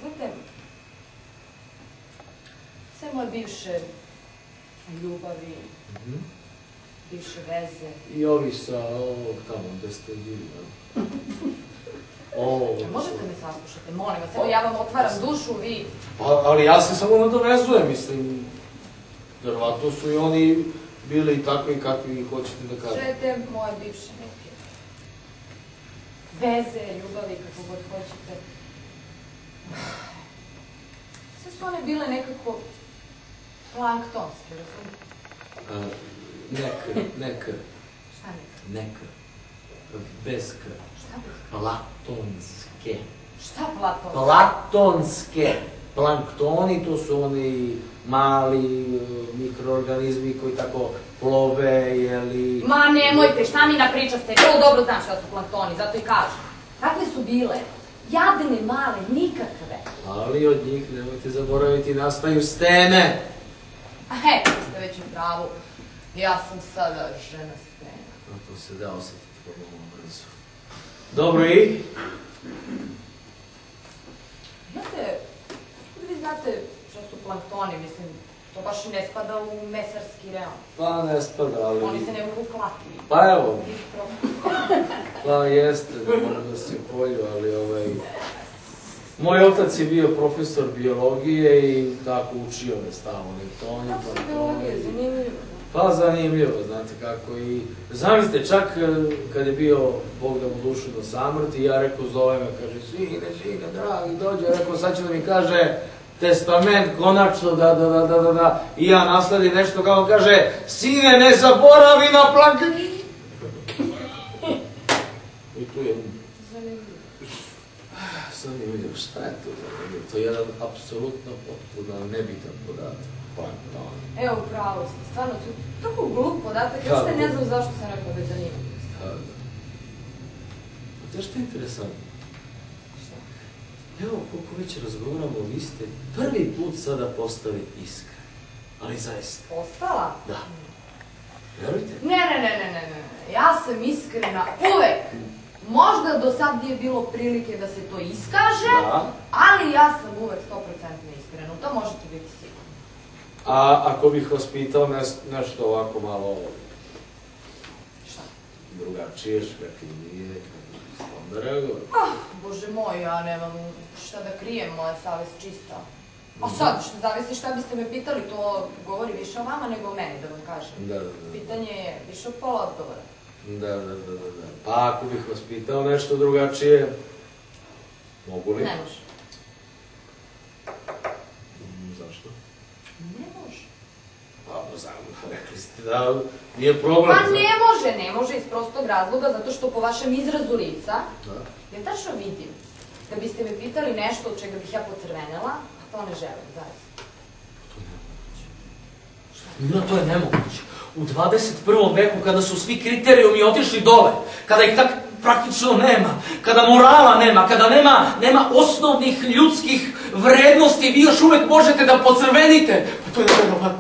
znate, sve moje bivše ljubavi, Mhm. bivše veze, I ovi sa ovog tamo gde ste bili. jel? Ovo. A možete me saslušati, molim vas, evo ja vam otvaram dušu, vi... Pa, ali ja se samo nadovezujem, mislim. Verovatno su i oni bili takvi kakvi hoćete da kažete. Sve te moje bivše neke veze, ljubavi, kako god hoćete. Sve su one bile nekako planktonske, razumijete? A, nek, nek, Šta ne? nek, bez k, Šta bez platonske. Šta Platon? Platonske. Planktoni, to su oni mali e, mikroorganizmi koji tako plove, jeli... Ma nemojte, šta mi napričaste? Vrlo dobro znam šta su planktoni, zato i kažem. Kakve su bile? Jadne, male, nikakve. Ali od njih, nemojte zaboraviti, nastaju stene. Vi ste već u pravu. Ja sam sada žena stena. A to se da osetiti vrlo brzo. Dobro i? Znate, vi znate šta su planktoni, mislim, to baš ne spada u mesarski reon. Pa ne spada, ali... Oni se ne mogu klati. Pa evo, pa jeste, moram da se polju, ali ovaj... Moj otac je bio profesor biologije i tako učio me stalno Platoni. biologije, zanimljivo. Pa zanimljivo, znate kako i... Zamislite, čak e, kad je bio Bog da mu dušu do samrti, ja rekao, zove me, kaže, sine, sine, dragi, dođe, rekao, sad će da mi kaže testament, konačno, da, da, da, da, da, da, i ja nasledi nešto, kao kaže, sine, ne zaboravi na plakanje. I tu je. Zanimljivo, šta je to zanimljivo? To je jedan apsolutno potpuno nebitan podatak. Plankton. Evo, upravo ste, stvarno, to je tako glup podatak, Da, još te ne znam zašto sam rekao da je zanimljivo. Da, da. To što je interesantno? Šta? Evo, koliko već razgovaramo, vi ste prvi put sada postali iskren. Ali zaista, Ostala? da. Verujte? Ne, ne, ne, ne, ne, ne, ja sam iskrena uvek. Možda do sad nije bilo prilike da se to iskaže, Da. ali ja sam uvek 100% iskrena, to možete biti sigurni. A ako bih vas pitao nešto ovako malo Šta? drugačije, škakljivije, kako biste onda reagovali? Ah, bože moj, ja nemam šta da krijem, moja savest čista. A sad, što zavisi šta biste me pitali, to govori više o vama nego o meni, da vam kažem. Da, da, da. Pitanje je više od pola odgovora. Da, da, da, da, da. Pa ako bih vas pitao nešto drugačije, mogu li? Ne može. Mm, Zašto? Ne može. Pa, znam, rekli ste da nije problem. Pa ne može, ne može iz prostog razloga, zato što po vašem izrazu lica, Da. ja tačno vidim da biste me pitali nešto od čega bih ja pocrvenela, a to ne želim, zaista. Mira, to je nemoguće. U 21. veku, kada su svi kriterijumi otišli dole, kada ih tak praktično nema, kada morala nema, kada nema, nema osnovnih ljudskih vrednosti, vi još uvek možete da pocrvenite. Pa to je nevjerovatno.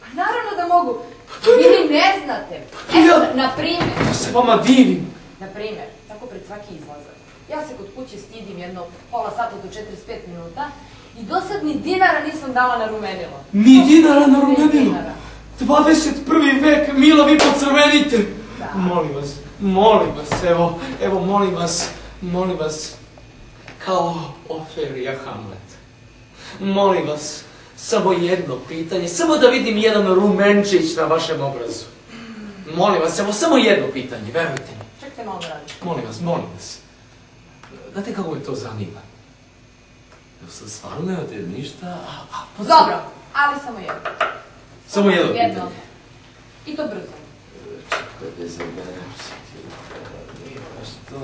Pa naravno da mogu. Vi ni ne znate. Evo, na primjer, Ja se vama divim. na primjer, tako pred svaki izlazak. Ja se kod kuće stidim jedno pola sata do 45 minuta I do sad ni dinara nisam dala na rumenilo. Ni dinara na Ni rumenilo. dinara. 21. vek, Milo, vi pocrvenite. Da. Molim vas, molim vas, evo, evo, molim vas, molim vas, kao Ofelija Hamlet. Molim vas, samo jedno pitanje, samo da vidim jedan rumenčić na vašem obrazu. Molim vas, evo, samo jedno pitanje, verujte mi. Čekajte malo da radim. Molim vas, molim vas. Znate kako me to zanima? Evo sad stvarno nemate ništa, a, a pa Dobro, ali samo jedno. Samo jedno Jedno. pitanje. I to brzo. Čekaj da izaberem ti, nije to.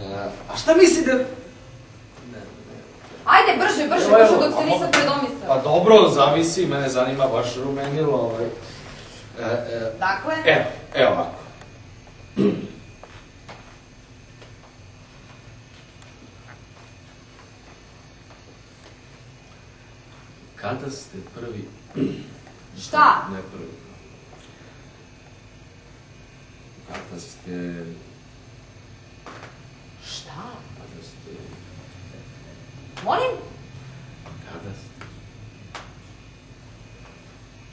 A, a šta mislite? Ne, ne. Ajde, brže, brže, brže, dok se nisam predomislila. Pa dobro, zavisi, mene zanima baš rumenilo, ovaj. E, e, Dakle, evo, evo ovako. Kada ste prvi... Šta? Ne prvi. Kada ste... šta? Kada ste... Molim? Kada ste...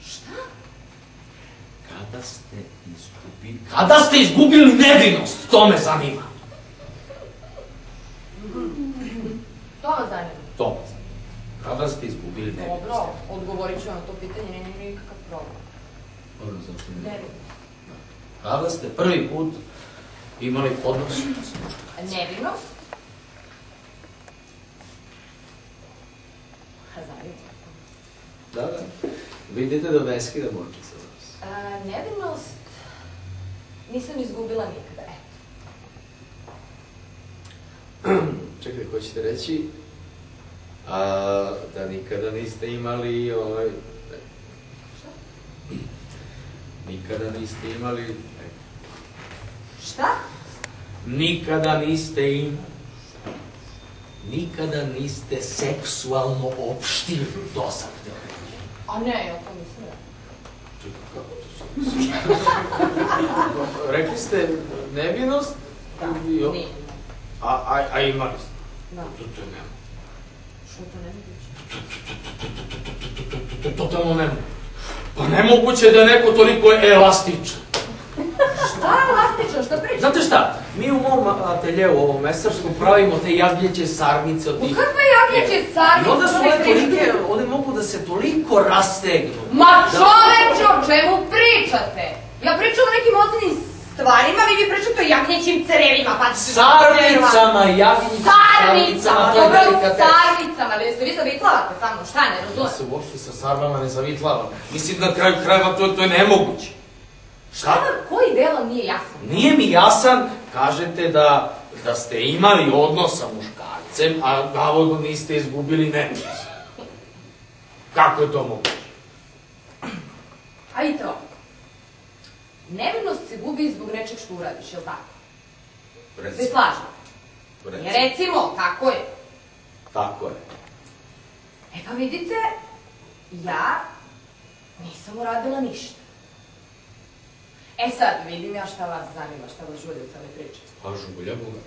Šta? Kada ste izgubili... Kada ste izgubili nevinost? To me zanima. To vas zanima. To me zanima. Kada ste izgubili nevinost? Dobro, odgovorit ću vam na to pitanje, ne nije nikakav problem. Dobro, zato ne. Ne. Kada ste prvi put imali odnos? Nevinost? Da, da. Vidite da ne skida moći sa vas. A, nevinost nisam izgubila nikada, eto. Čekaj, hoćete reći a, da nikada niste imali ovaj... Nikada niste imali... Šta? Nikada niste im... Nikada niste seksualno opštili do sad. A ne, ja to. Čekaj, kako to se... Rekli ste nevinost? Da, nije. A, a, a imali ste? Da, To, to je nema. To ne vidiš? To je totalno nemoguće. Pa nemoguće da je neko toliko elastičan. Šta je elastično, šta pričaš? Znate šta, mi u mom ateljeu, ovom mesarskom, pravimo te jagnjeće sarnice od tih... kakve jagnjeće I sarnice? onda su one tolike, one mogu da se toliko rastegnu. Ma Da- čoveče, o čemu pričate? Ja pričam o nekim ozbiljnim stvarima, vi mi pričate o jagnjećim crevima, pa... Sarnicama, jagnjećim Sarnicama, dobro, sarnicama, ali jeste vi zavitlavate sa mnom, šta ne Ja razumem? se uopšte sa sarvama ne zavitlavam. Mislim, na kraju krajeva to, to je nemoguće. Šta vam, koji delo nije jasan? Nije mi jasan, kažete da, da ste imali odnos sa muškarcem, a navodno niste izgubili nevinost. Kako je to moguće? A i to. Nevinost se gubi zbog nečeg što uradiš, jel tako? Se Recimo, slažem. recimo. Recimo, tako je. Tako je. E pa vidite, ja nisam uradila ništa. E sad, vidim ja šta vas zanima, šta vas žulje u cele priče. Pa žulja Boga.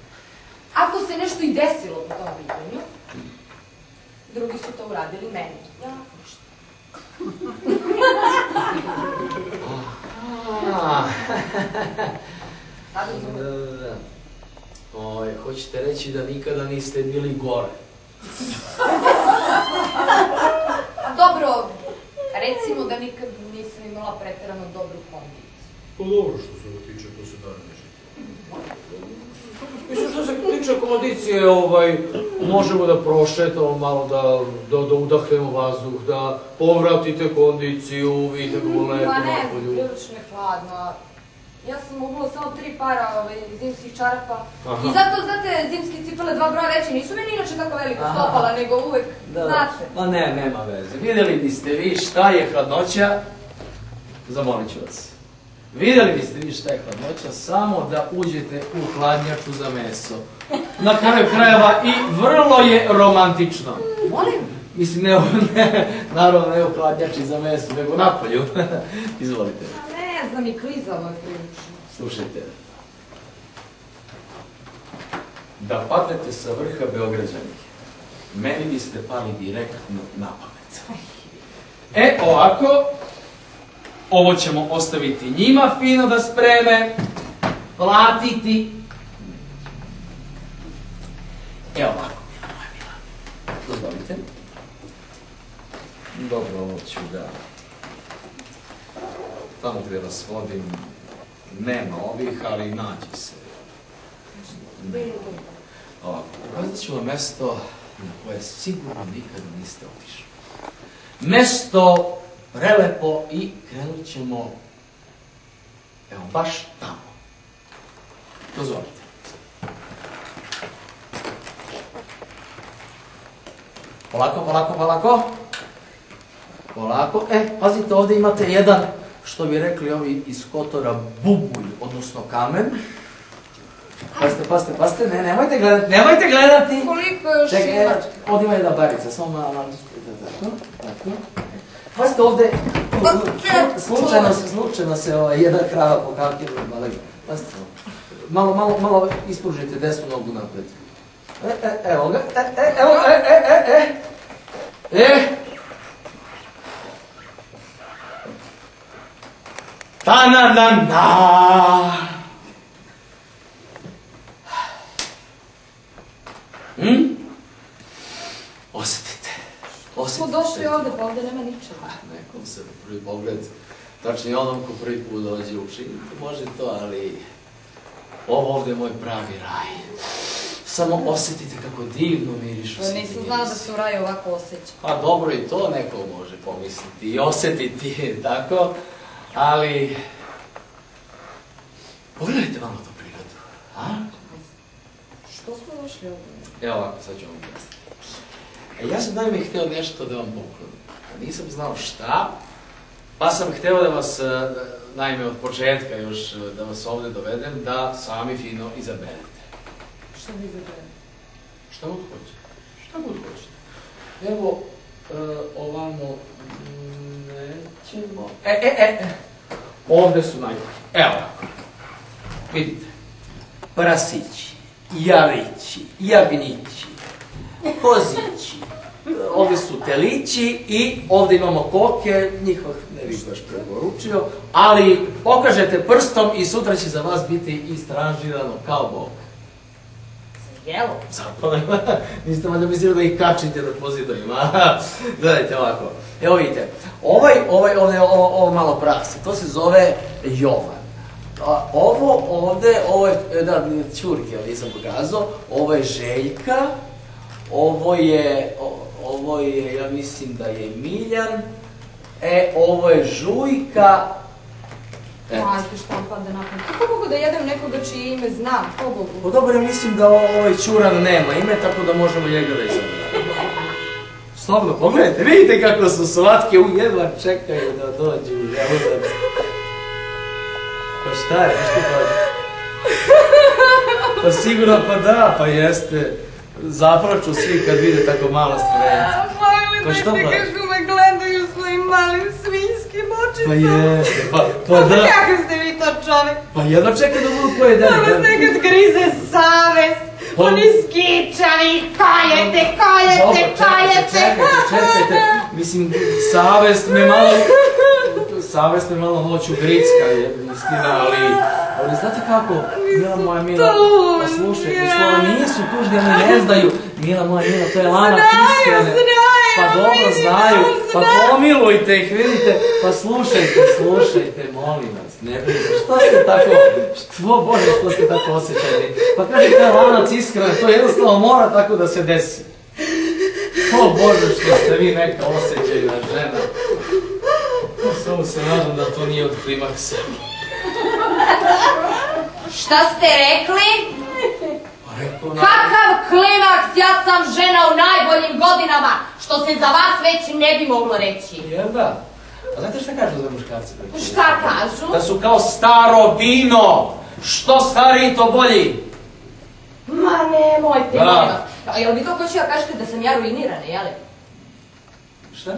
Ako se nešto i desilo po tom pitanju, drugi su to uradili meni. Ja ništa. A, da, da, da. Oj, hoćete reći da nikada niste bili gore. Dobro, recimo da nikad nisam imala preterano dobru kondiciju. Pa dobro, što se ga tiče, to se da reći. Mislim, što se tiče kondicije, ovaj, možemo da prošetamo malo, da, da, da udahnemo vazduh, da povratite kondiciju, vidite kako lepo Pa ne, prilično je hladno. Ja sam obula samo tri para ovaj, zimskih čarapa. Aha. I zato, znate, zimske cipele dva broja veće nisu meni inače tako veliko Aha. stopala, nego uvek, znate. Ma ne, nema veze. Vidjeli biste vi šta je hladnoća, zamolit ću vas. Vidjeli biste vi šta je hladnoća, samo da uđete u hladnjaču za meso. Na kraju krajeva i vrlo je romantično. Molim? Mislim, ne, ne naravno ne u hladnjači za meso, nego napolju. Izvolite. Ne znam, i klizavo je prilično. Slušajte. Da padnete sa vrha Beograđanike meni biste pali direktno na pamet. E, ovako, ovo ćemo ostaviti njima fino da spreme, platiti. Evo ovako, mila moja mila. Dozvolite. Dobro, ovo ću da... Tamo gdje vas vodim, nema ovih, ali nađi se. Ovako, ukazat ću vam mesto na koje sigurno nikada niste otišli. Mesto prelepo i krenut ćemo, evo, baš tamo. Dozvolite. Polako, polako, polako. Polako. E, pazite, ovdje imate jedan, što bi rekli ovi iz Kotora, bubulj, odnosno kamen. Pazite, pazite, pazite, ne, nemojte gledati, nemojte gledati. Koliko još Čekaj, ima? e, ovdje ima jedna barica, samo malo, malo, tako, tako. Pazite ovdje, Pa, slučajno se, slučajno se ovaj, jedna krava pokakila, malo, pazite, malo, malo, malo ispružite desnu nogu napred. E, e, evo ga, e, e, evo, e, e, e, e, e, ta na na na. Hm? Osjetite. Smo Osjetite. došli ovdje, pa ovdje nema ničega. Nekom se u prvi pogled, tačnije onom ko prvi put dođe učiniti, može to, ali ovo ovdje je moj pravi raj. Samo osjetite kako divno mirišu Pa svi nisam znala da se u raju ovako osjeća. Pa dobro i to neko može pomisliti i osjetiti, tako, ali... Pogledajte malo tu prirodu, a? Što smo došli ovdje? Evo ovako, sad ću vam objasniti. E, ja sam naime htio nešto da vam poklonim. Nisam znao šta, pa sam htio da vas, e, naime od početka još, e, da vas ovdje dovedem, da sami fino izaberete. Što vi zabrali? Šta god hoćete. Šta god hoćete. Evo, e, ovamo, nećemo... E, e, e, e. Ovdje su najbolji. Evo. Vidite. Prasići, javići, jagnići, kozići. Ovdje su telići i ovdje imamo koke, njih ne bih baš preporučio, ali pokažete prstom i sutra će za vas biti istražirano kao bog. Jelo. Zato nema, niste valjda mislili da ih kačite na pozidovima. Gledajte ovako. Evo vidite, ovaj, ovaj, ovdje, ovo, ovo malo prase, to se zove Jovan. A ovo ovdje, ovo je, da, čurke, nisam pokazao, ovo je Željka, ovo je, o- ovo je, ja mislim da je Miljan, e, ovo je Žujka, Eto. Majke šta vam pada na pamet. Kako mogu da jedem nekoga čije ime znam? Ko Bogu? Pa dobro, ja mislim da ovaj Čuran nema ime, tako da možemo njega da izaberemo. Slobno, pogledajte, vidite kako su slatke, u jedva čekaju da dođu u želudac. Pa šta je, što pa... Pa sigurno pa da, pa jeste. Zapraču svi kad vide tako mala stvorenca. Pa što pa? kako me gledaju svojim malim svinskim očicama. Pa jeste, pa, pa da. Kakav ste vi to čovjek? Pa jedva čeka da budu pojedeni. Da vas nekad grize savest. Pa- Oni skičavi, kajete, Dobro, kajete, čekajte, kajete. čekajte, čekajte. Mislim, savest me malo... Savest me malo hoću gricka, je istina, ali... Ali znate kako, Mila moja Mila, pa slušajte, slova nisu tužni, oni ne znaju. Mila moja Mila, to je lanac iskrene. znaju, Pa dobro znaju, pa pomilujte ih, vidite. Pa slušajte, slušajte, molim vas, ne brinite. Što ste tako, što Bože, što ste tako osjećajni? Pa kaže, to je lanac iskrene, to jednostavno mora tako da se desi. O Bože, što ste vi neka osjećajna žena. Samo se nadam da to nije od klimaksa. Šta ste rekli? Pa rekao na... Kakav klimaks, ja sam žena u najboljim godinama, što se za vas već ne bi moglo reći. Jel da? A znate šta kažu za muškarce? Šta kažu? Da su kao staro vino. Što stariji, to bolji. Ma nemojte, Da. molim vas. A jel vi to hoćete da kažete da sam ja ruinirana, jeli? Šta?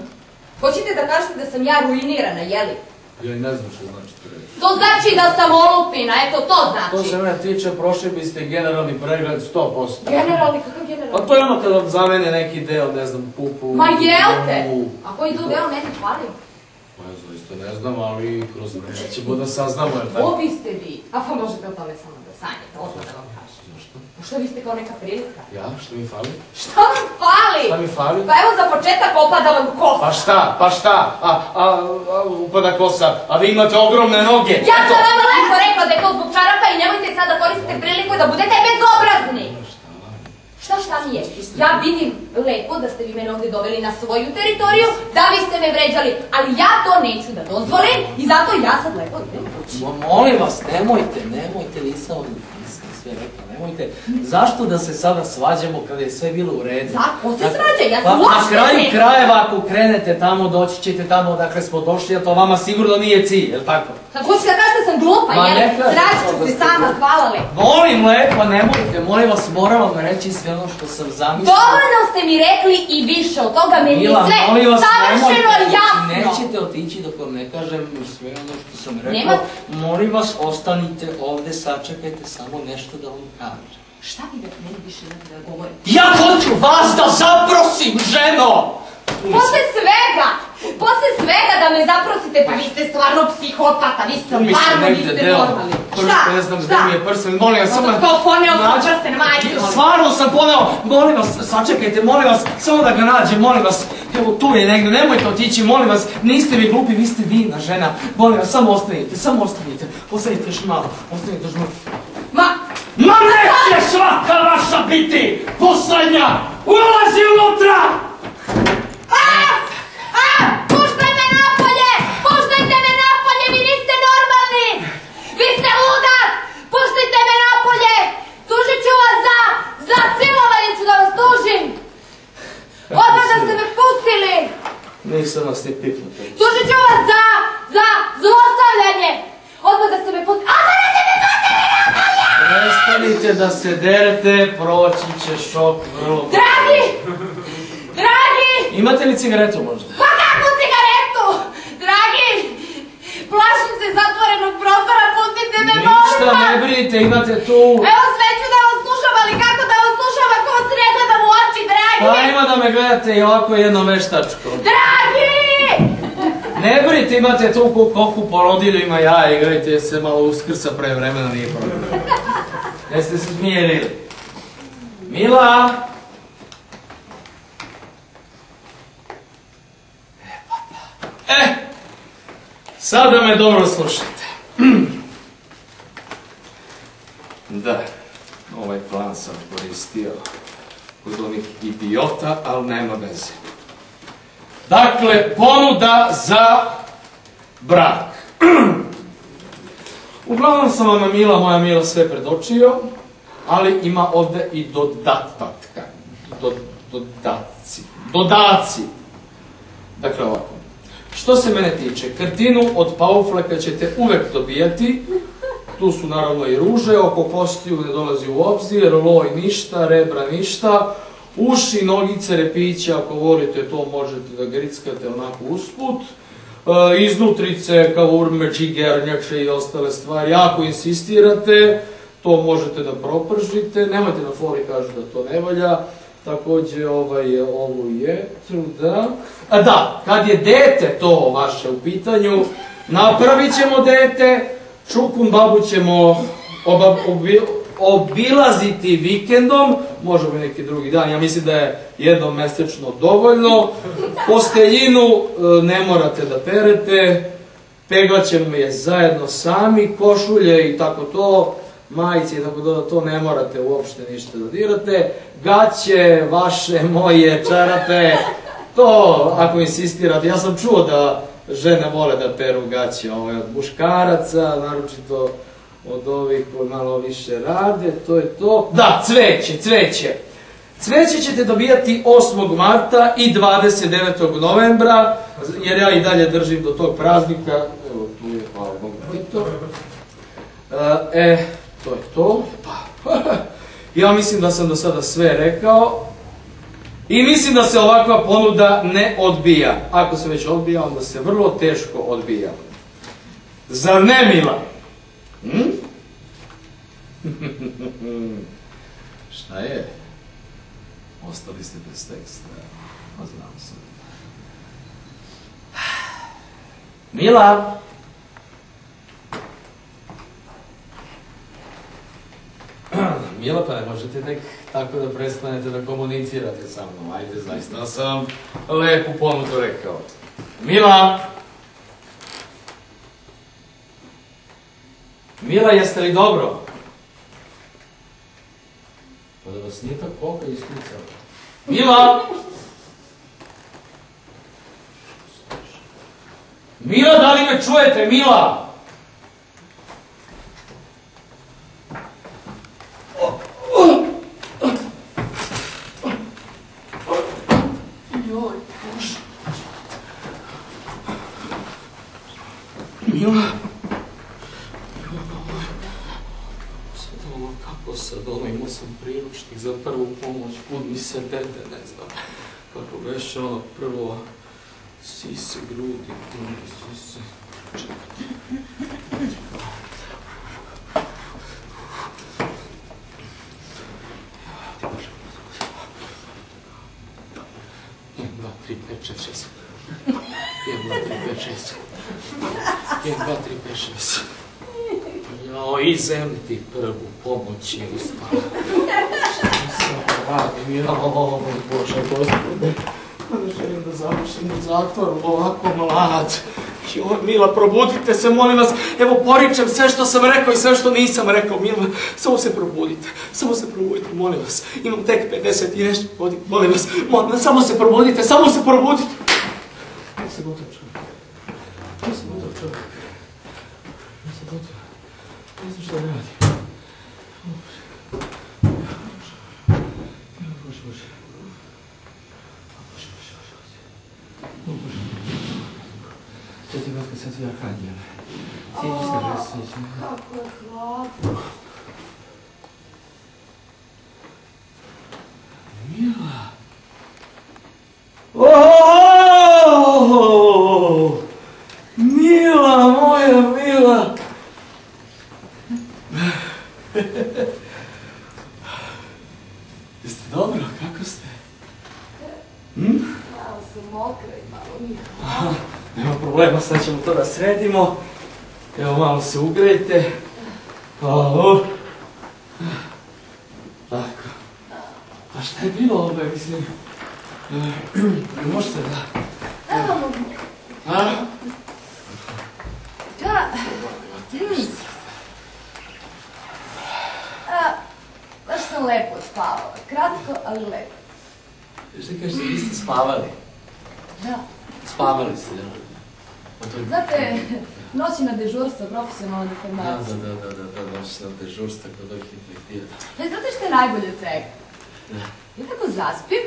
Hoćete da kažete da sam ja ruinirana, jeli? Ja i ne znam što znači to reći. To znači da sam olupina, eto to To znači. se mene tiče, prošli biste generalni pregled 100%. Generalni, kakav Pa generalni? to je ono kada vam zamene neki deo, ne znam, pupu... Ma jel te? u- A koji tu deo ne bi falio? Pa ja zaista ne znam, ali kroz vreme ćemo da saznamo? Ko biste vi? A pa možete o tome samo da sanjate, odmah da vam kažem. Pa što vi ste kao neka prilika? Ja? Što mi fali? Šta vam fali? Šta mi fali? Pa evo za početak opada vam kosa. Pa šta, pa šta? A, a, a upada kosa, a vi imate ogromne noge. Ja Eto. sam vama lepo rekla da je to zbog čarapa i nemojte sad da koristite priliku da budete bezobrazni. Šta šta mi je? Ja vidim lepo da ste vi mene ovde doveli na svoju teritoriju, da biste me vređali, ali ja to neću da dozvolim i zato ja sad lepo idem kući. Mo- Molim vas, nemojte, nemojte, nisam, nisam sve rekao, nemojte. Zašto da se sada svađamo kada je sve bilo u redu? Za- ko se Na- svađa? Ja pa, sam Na uopšte kraju krajeva, ako krenete tamo, doći ćete tamo odakle smo došli, a to vama sigurno nije cilj, jel tako? Sad hoćete da kažete da sam glupa, Ma jel? ću se sama, hvala lepo. Molim lepo, nemojte, molim vas, moram vam reći sve ono što sam zamislio. Dovoljno ste mi rekli i više od toga, meni Mila, sve vas, savršeno nemojte, jasno. nećete otići dok vam ne kažem sve ono što sam rekao. Nema- Molim vas, ostanite ovde, sačekajte samo nešto da vam kažem. Šta vi da meni više da govorite? Ja hoću vas da zaprosim, ženo! Posle svega, posle svega da me zaprosite, pa vi ste stvarno psihopata, vi ste negde niste deo. normalni. Prst, ne znam gde mi je prsten, molim vas, samo... Kao poneo sam prsten, majke. Stvarno sam poneo, molim vas, sačekajte, molim vas, samo da ga nađem, molim vas. Evo, tu je negde, nemojte otići, molim vas, niste vi glupi, vi ste divna žena. Molim vas, samo ostanite, samo ostanite. Ostanite još malo, ostanite još malo. Ma, Ma neće svaka vaša biti poslednja! Ulazi unutra! a, a, puštaj me napolje, puštajte me napolje, vi niste normalni, vi ste ludak, napolje, tužit ću vas za, za silovanje ću da vas tužim. Odmah da ste me pustili, Nisam vas ni pipnuo. tužit ću vas za, za zlostavljanje. Odmah da ste me pustili, odmah da ste me pustili! Prestanite da se derete, proći će šok vrlo... Dragi, dragi, Imate li cigaretu možda? Pa kakvu cigaretu? Dragi, plašim se zatvorenog prostora, pustite me, Ništa molim ne vas. brinite, imate tu... Evo sve ću da vas slušam, ali kako da vas slušam ako vas ne gledam u oči, dragi? Pa ima da me gledate i ovako jednom veštačkom. Dragi! Ne brinite, imate tu ko- koku porodilju, ima ja, igrajte se malo uskrsa pre vremena, nije problem. Jeste se smirili? Mila! E, sada me dobro slušajte. Da, ovaj plan sam koristio kod onih idiota, ali nema veze. Dakle, ponuda za brak. Uglavnom sam vam Mila, moja Mila, sve predočio, ali ima ovde i dodatak. Do, dodaci. Dodaci. Dakle, ovako. Što se mene tiče, kartinu od Paufleka ćete uvek dobijati. Tu su naravno i ruže, oko kostiju ne dolazi u obzir, loj ništa, rebra ništa, uši, nogice, repića, ako volite to možete da grickate onako usput. E, iznutrice, kao urme, džigernjače i ostale stvari, ako insistirate, to možete da propržite, nemojte na fori kažu da to ne valja, takođe ovaj, ovo je, tu da. A da, kad je dete to vaše u pitanju, napravit ćemo dete, čukun babu ćemo obi, obilaziti vikendom, možemo i neki drugi dan, ja mislim da je jednom mesečno dovoljno. Posteljinu e, ne morate da perete, peglaćemo je zajedno sami, košulje i tako to, majice i tako da to ne morate uopšte ništa da dirate. Gaće, vaše, moje, čarape, to ako insistirate. Ja sam čuo da žene vole da peru gaće ovaj, od muškaraca, naročito od ovih koji malo više rade, to je to. Da, cveće, cveće. Cveće ćete dobijati 8. marta i 29. novembra, jer ja i dalje držim do tog praznika. Evo, tu je, hvala Bogu, Tito. E, to je to. Pa, ja mislim da sam do sada sve rekao. I mislim da se ovakva ponuda ne odbija. Ako se već odbija, onda se vrlo teško odbija. Zar ne, Mila? Hm? Šta je? Ostali ste bez teksta. Pa znam sam. Mila! Mila, pa ne možete tek tako da prestanete da komunicirate sa mnom. Ajde, zaista sam lepu ponudu rekao. Mila! Mila, jeste li dobro? Pa da vas nije tako koga iskucao. Mila! Mila, da li me čujete, Mila? Joj, Bože. Mila. Sad ovo, kako sad ovo, imao sam priručnik za prvu pomoć, kud mi se dete, ne znam. Kako beše ono prvo, sise, grudi, grudi, sise. Jedan, dva, tri, pet, šest, šest. Jedan, dva, tri, pet, šest. Jedan, dva, tri, pet, šest. Jo, i zemlji ti prvu pomoć je uspala. Šta radim, ja, o moj Bože, gospode. Ne želim da završim u zatvoru ovako mlad. Joj, Mila, probudite se, molim vas. Evo, poričem sve što sam rekao i sve što nisam rekao. Mila, samo se probudite. Samo se probudite, molim vas. Imam tek 50 i nešto godina. Molim vas, molim vas, samo se probudite, samo se probudite. Ja sam gotov 这，谢谢，哥哥。Sredimo. Evo, malo se ugrejte. Ovo. Tako. A šta je bilo ovo, mislim? E, možete da... A? Da. Mm. A, baš sam lepo spavala. Kratko, ali lepo. Šta kažete, vi ste spavali? Da. Spavali ste, jel? A to je- Znate, noći na dežurstvo, profesionalna Da, deformacija. da, da, da, da, da, noći na dežurstva kod ovih infektiva. Ne, znate što je najbolje od svega? Da. Ja tako zaspim,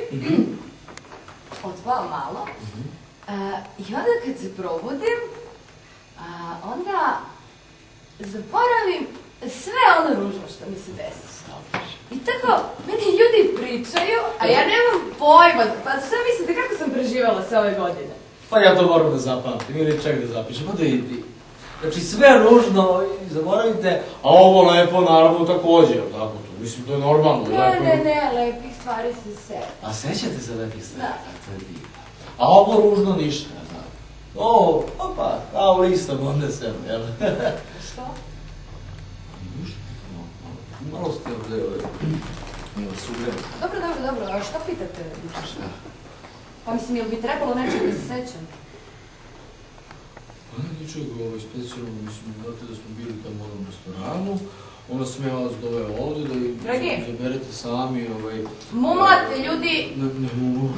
odspavam malo, a, i onda kad se probudim, a, onda zaboravim sve ono ružno što mi se desi. I tako, meni ljudi pričaju, a ja nemam pojma, pa šta mislite kako sam preživala sve ove godine? Pa ja to moram da zapamtim ili čak da zapišem, pa da i ti. Znači sve ružno i zaboravite, a ovo lepo naravno takođe, jel tako to? Mislim, to je normalno. Ne, lepo. ne, ne, lepih stvari se sve. A sećate se lepih stvari? Da. To je divno. A ovo ružno ništa, da. O, opa, kao lista onda se, jel? Što? Malo, ste ovde, ovde, malo su ugreli. Dobro, dobro, dobro, a što pitate? Šta? Pa mislim, jel bi trebalo nečeg da se sećam? Ničeg, ovaj, specijalno, mislim, znate da smo bili tamo u onom restoranu, onda sam ja vas doveo ovde da izaberete sami, ovaj... Mumlate, ljudi Ne, ne,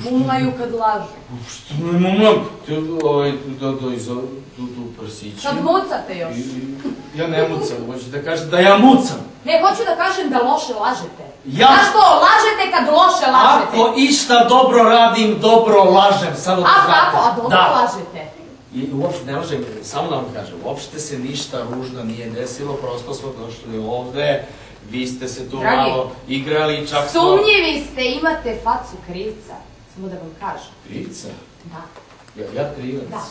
što? mumlaju kad lažu. Što ne mumlam? Ti, ovaj, da, da, iza, tu, tu prsići. Kad mucate još. I, i, ja ne mucam, hoćete da kažete da ja mucam. Ne, hoću da kažem da loše lažete. Ja- Zašto lažete kad loše lažete? Ako išta dobro radim, dobro lažem, samo da A znate. kako? A dobro da. lažete. I uopšte, ne lažem, samo da vam kažem, uopšte se ništa ružno nije desilo, prosto smo došli ovde, vi ste se tu Dragi, malo igrali, čak smo... Sumnjivi ste, imate facu krivca. Samo da vam kažem. Krivica? Da. Ja, ja krivac? Da.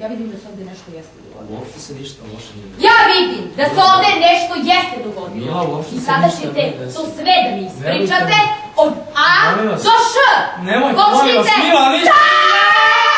Ja vidim da se ovdje nešto jeste dogodilo. Uopšte se ništa loše nije Ja vidim da se ovdje nešto jeste dogodilo. Mila, uopšte I se sada ništa ćete ne desi. to sve da mi ispričate od A do Š. Nemojte, molim vas. Mila, ništa! Hvala